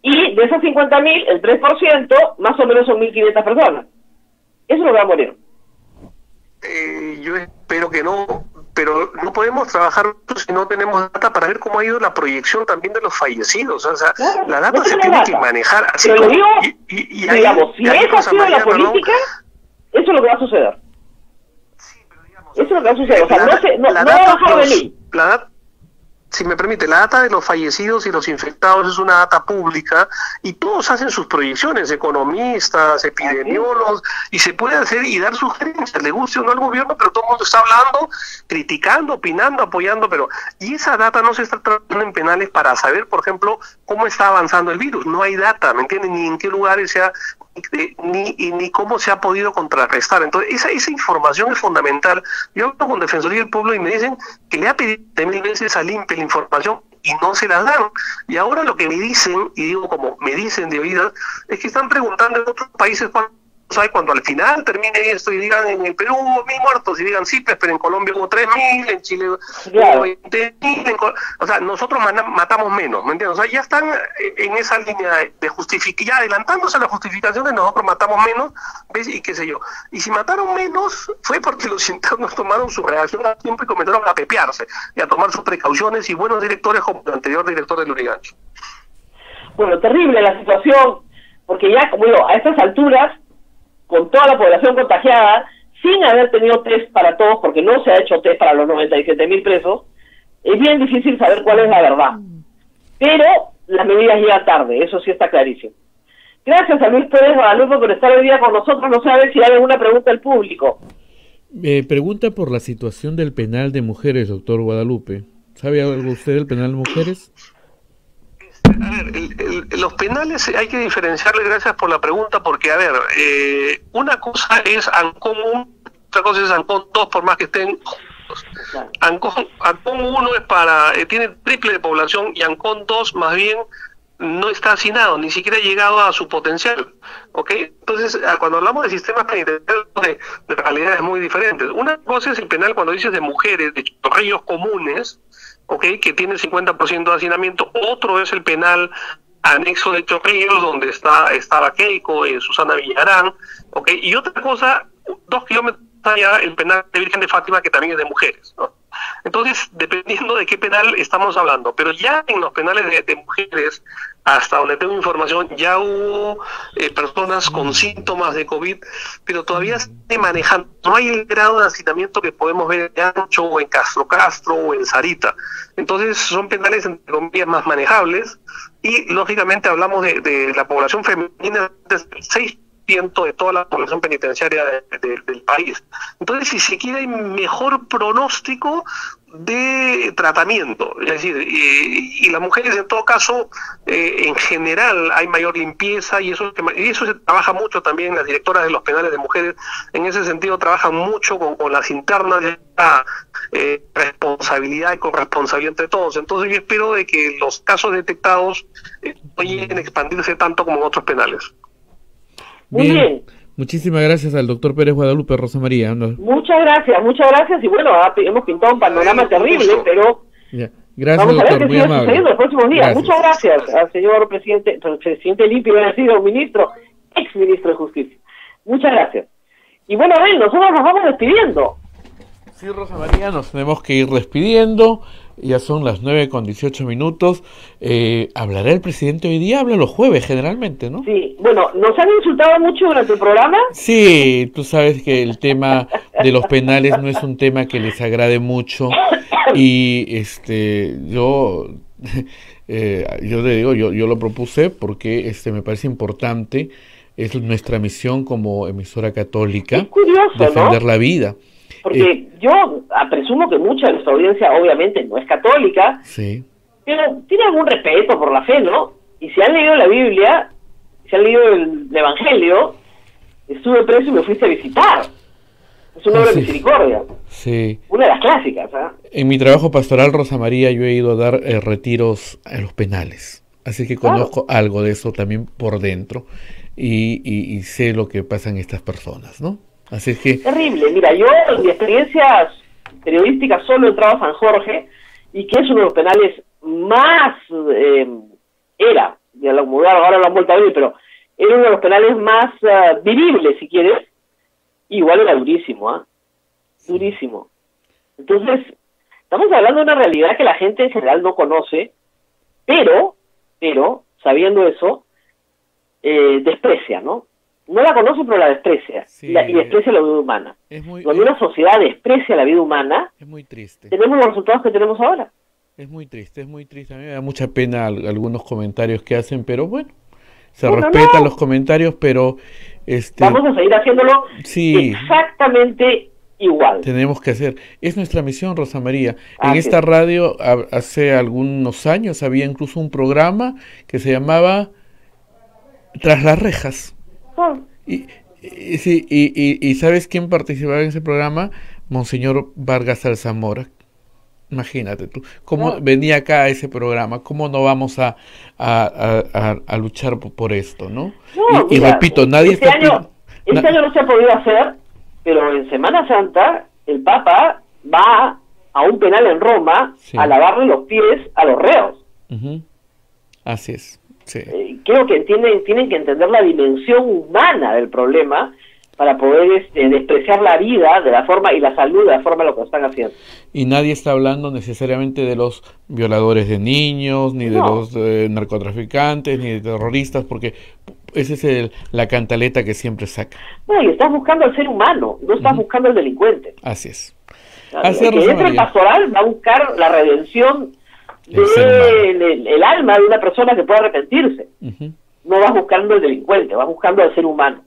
y de esas 50.000, el 3%, más o menos son 1.500 personas. Eso que va a morir. Eh, yo espero que no, pero no podemos trabajar si no tenemos data para ver cómo ha ido la proyección también de los fallecidos. O sea, Claro, la data no se tiene data. que manejar así Pero como- digo, y, y- y ahí- digamos, si y ahí, esa ha sido la política, eso es lo que va a suceder. Eso es lo que va a suceder. O sea, la no, se, no, la no va a data bajar de ley. la si me permite, la data de los fallecidos y los infectados es una data pública y todos hacen sus proyecciones, economistas, epidemiólogos, y se puede hacer y dar sugerencias, le guste o no al gobierno, pero todo el mundo está hablando, criticando, opinando, apoyando, pero y esa data no se está tratando en penales para saber, por ejemplo, cómo está avanzando el virus, no hay data, ¿me entienden? Ni en qué lugares se ha ni, y ni cómo se ha podido contrarrestar. Entonces, esa, esa información es fundamental. Yo hablo con Defensoría del Pueblo y me dicen que le ha pedido mil veces al INPE la información y no se la dan. Y ahora lo que me dicen, y digo como me dicen de oídas, es que están preguntando en otros países cuándo ¿sabe? Cuando al final termine esto y digan en el Perú hubo mil muertos y digan sí, pues, pero en Colombia hubo tres mil, en Chile Claro. hubo veinte mil, o sea, nosotros matamos menos, ¿me entiendes? O sea, ya están en esa línea de- justificar, ya adelantándose a la justificación de nosotros matamos menos, ¿ves? Y qué sé yo. Y si mataron menos fue porque los internos tomaron su reacción a tiempo y comenzaron a pepearse y a tomar sus precauciones y buenos directores como el anterior director del Urigancho. Bueno, terrible la situación, porque ya, como digo, a estas alturas, con toda la población contagiada, sin haber tenido test para todos, porque no se ha hecho test para los 97 mil presos, es bien difícil saber cuál es la verdad. Pero las medidas llegan tarde, eso sí está clarísimo. Gracias a Luis Pérez Guadalupe por estar hoy día con nosotros. No sabe si hay alguna pregunta al público. Eh, pregunta por la situación del penal de mujeres, doctor Guadalupe. ¿Sabe algo usted del penal de mujeres? A ver, el- el- los penales hay que diferenciarle, gracias por la pregunta, porque, a ver, eh, una cosa es Ancón 1, otra cosa es Ancón 2, por más que estén juntos. Ancón 1 es para, eh, tiene triple de población y Ancón 2 más bien no está hacinado, ni siquiera ha llegado a su potencial. ¿ok? Entonces, ah, cuando hablamos de sistemas penitenciarios, de, de realidades muy diferentes. Una cosa es el penal cuando dices de mujeres, de chorrillos comunes, ¿ok? que tiene 50% de hacinamiento. Otro es el penal anexo de Chorrillos, donde está estaba Keiko, eh, Susana Villarán, ¿ok? Y otra cosa, dos kilómetros allá, el penal de Virgen de Fátima, que también es de mujeres, ¿no? Entonces, dependiendo de qué penal estamos hablando, pero ya en los penales de, mujeres, hasta donde tengo información, ya hubo eh, personas con síntomas de COVID, pero todavía se sigue manejando. No hay el grado de hacinamiento que podemos ver en Ancho o en Castro Castro o en Sarita. Entonces, son penales, entre comillas, más manejables y, lógicamente, hablamos de, de la población femenina, desde el 6 de toda la población penitenciaria de- de- del país. Entonces, si se quiere, hay mejor pronóstico de tratamiento. Es decir, y, las mujeres, en todo caso, eh, en general, hay mayor limpieza y eso, y eso se trabaja mucho también. Las directoras de los penales de mujeres, en ese sentido, trabajan mucho con, con las internas de esta, eh, responsabilidad y corresponsabilidad entre todos. Entonces, yo espero de que los casos detectados eh, no lleguen a expandirse tanto como en otros penales. Muy bien. Muchísimas gracias al doctor Pérez Guadalupe, Rosa María. No- Muchas gracias, muchas gracias. Y bueno, ha- hemos pintado un panorama terrible, pero ya. Gracias, vamos a ver doctor, qué muy sigue amable. sucediendo los próximos días. Gracias. Muchas gracias al señor presidente, presidente limpio, iba a decir, o ministro, ex ministro de Justicia. Muchas gracias. Y bueno, Abel, nosotros nos vamos despidiendo. Sí, Rosa María, nos tenemos que ir despidiendo. Ya son las 9 con 18 minutos. Eh, ¿Hablará el presidente hoy día? Habla los jueves generalmente, ¿no? Sí, bueno, nos han insultado mucho durante el programa. Sí, tú sabes que el tema de los penales no es un tema que les agrade mucho y este yo eh, yo le digo yo yo lo propuse porque este me parece importante es nuestra misión como emisora católica defender la vida. Porque Eh, yo ah, presumo que mucha de nuestra audiencia obviamente no es católica, sí. pero tiene algún respeto por la fe, ¿no? Y si han leído la Biblia, si han leído el Evangelio, estuve preso y me fuiste a visitar. Es una obra de misericordia. Sí. Una de las clásicas. ¿ah? En mi trabajo pastoral, Rosa María, yo he ido a dar eh, retiros a los penales. Así que conozco algo de eso también por dentro y, y, y, sé lo que pasan estas personas, ¿no? Así que... Terrible. Mira, yo en mi experiencia periodística solo he entrado a San Jorge y que es uno de los penales más... Eh, era, ya lo mudaron, ahora lo han vuelto a abrir, pero era uno de los penales más uh, vivibles, si quieres. Igual era durísimo, ¿ah? Durísimo. Entonces, estamos hablando de una realidad que la gente en general no conoce, pero, pero, sabiendo eso, eh, desprecia, ¿no? No la conoce, pero la desprecia. Sí. y, la, y desprecia la vida humana. Es muy, Cuando una sociedad desprecia la vida humana, es muy triste. tenemos los resultados que tenemos ahora. Es muy triste, es muy triste. A mí me da mucha pena al- algunos comentarios que hacen, pero bueno, se Bueno, respetan no. los comentarios, pero este Vamos a seguir haciéndolo sí exactamente igual. tenemos que hacer. Es nuestra misión, Rosa María. En esta es. radio ha- hace algunos años había incluso un programa que se llamaba Tras las rejas. Y, y, sí, y, y- ¿sabes quién participaba en ese programa? Monseñor Vargas Alzamora. Imagínate tú, cómo Ah. venía acá a ese programa, cómo no vamos a, a, a- luchar por, esto, ¿no? No, y, mira, repito, nadie este está... año, este na- año no se ha podido hacer, pero en Semana Santa el Papa va a un penal en Roma Sí. a lavarle los pies a los reos. Así es, sí. Eh, creo que tienen, tienen que entender la dimensión humana del problema para poder este, despreciar la vida de la forma y la salud de la forma en lo que están haciendo. Y nadie está hablando necesariamente de los violadores de niños, ni de los eh, narcotraficantes, ni de terroristas, porque esa es el- la cantaleta que siempre saca. No, y estás buscando al ser humano, no estás buscando al delincuente. Así es. Así el que entra en María. pastoral va a buscar la redención El del el, el alma de una persona que pueda arrepentirse. No vas buscando al delincuente, vas buscando al ser humano.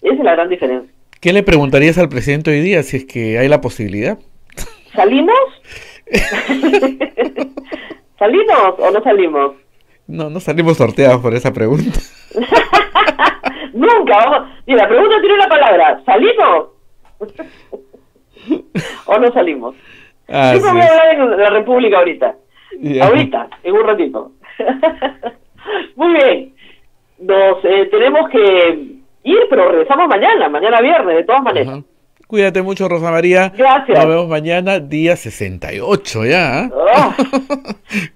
Esa es la gran diferencia. ¿Qué le preguntarías al presidente hoy día si es que hay la posibilidad? ¿Salimos? ¿Salimos o no salimos? No, no salimos sorteados por esa pregunta. Nunca, vamos. Mira, la pregunta tiene una palabra. ¿Salimos? ¿O no salimos? Yo me voy a hablar en la República ahorita. Ahorita, en un ratito. Muy bien. Nos eh, tenemos que ir, pero regresamos mañana, mañana viernes, de todas maneras. Ajá. Cuídate mucho, Rosa María. Gracias. Nos vemos mañana, día 68 ya. ¿eh? Oh,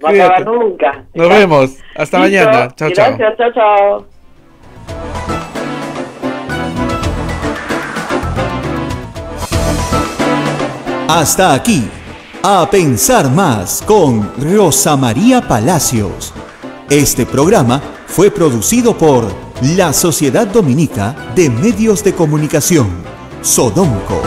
no acaba nunca. Nos vemos. Hasta Listo. mañana. Chao, chao. Gracias, chao, chao. Hasta aquí, a pensar más con Rosa María Palacios. Este programa fue producido por la Sociedad Dominica de Medios de Comunicación, Sodomco.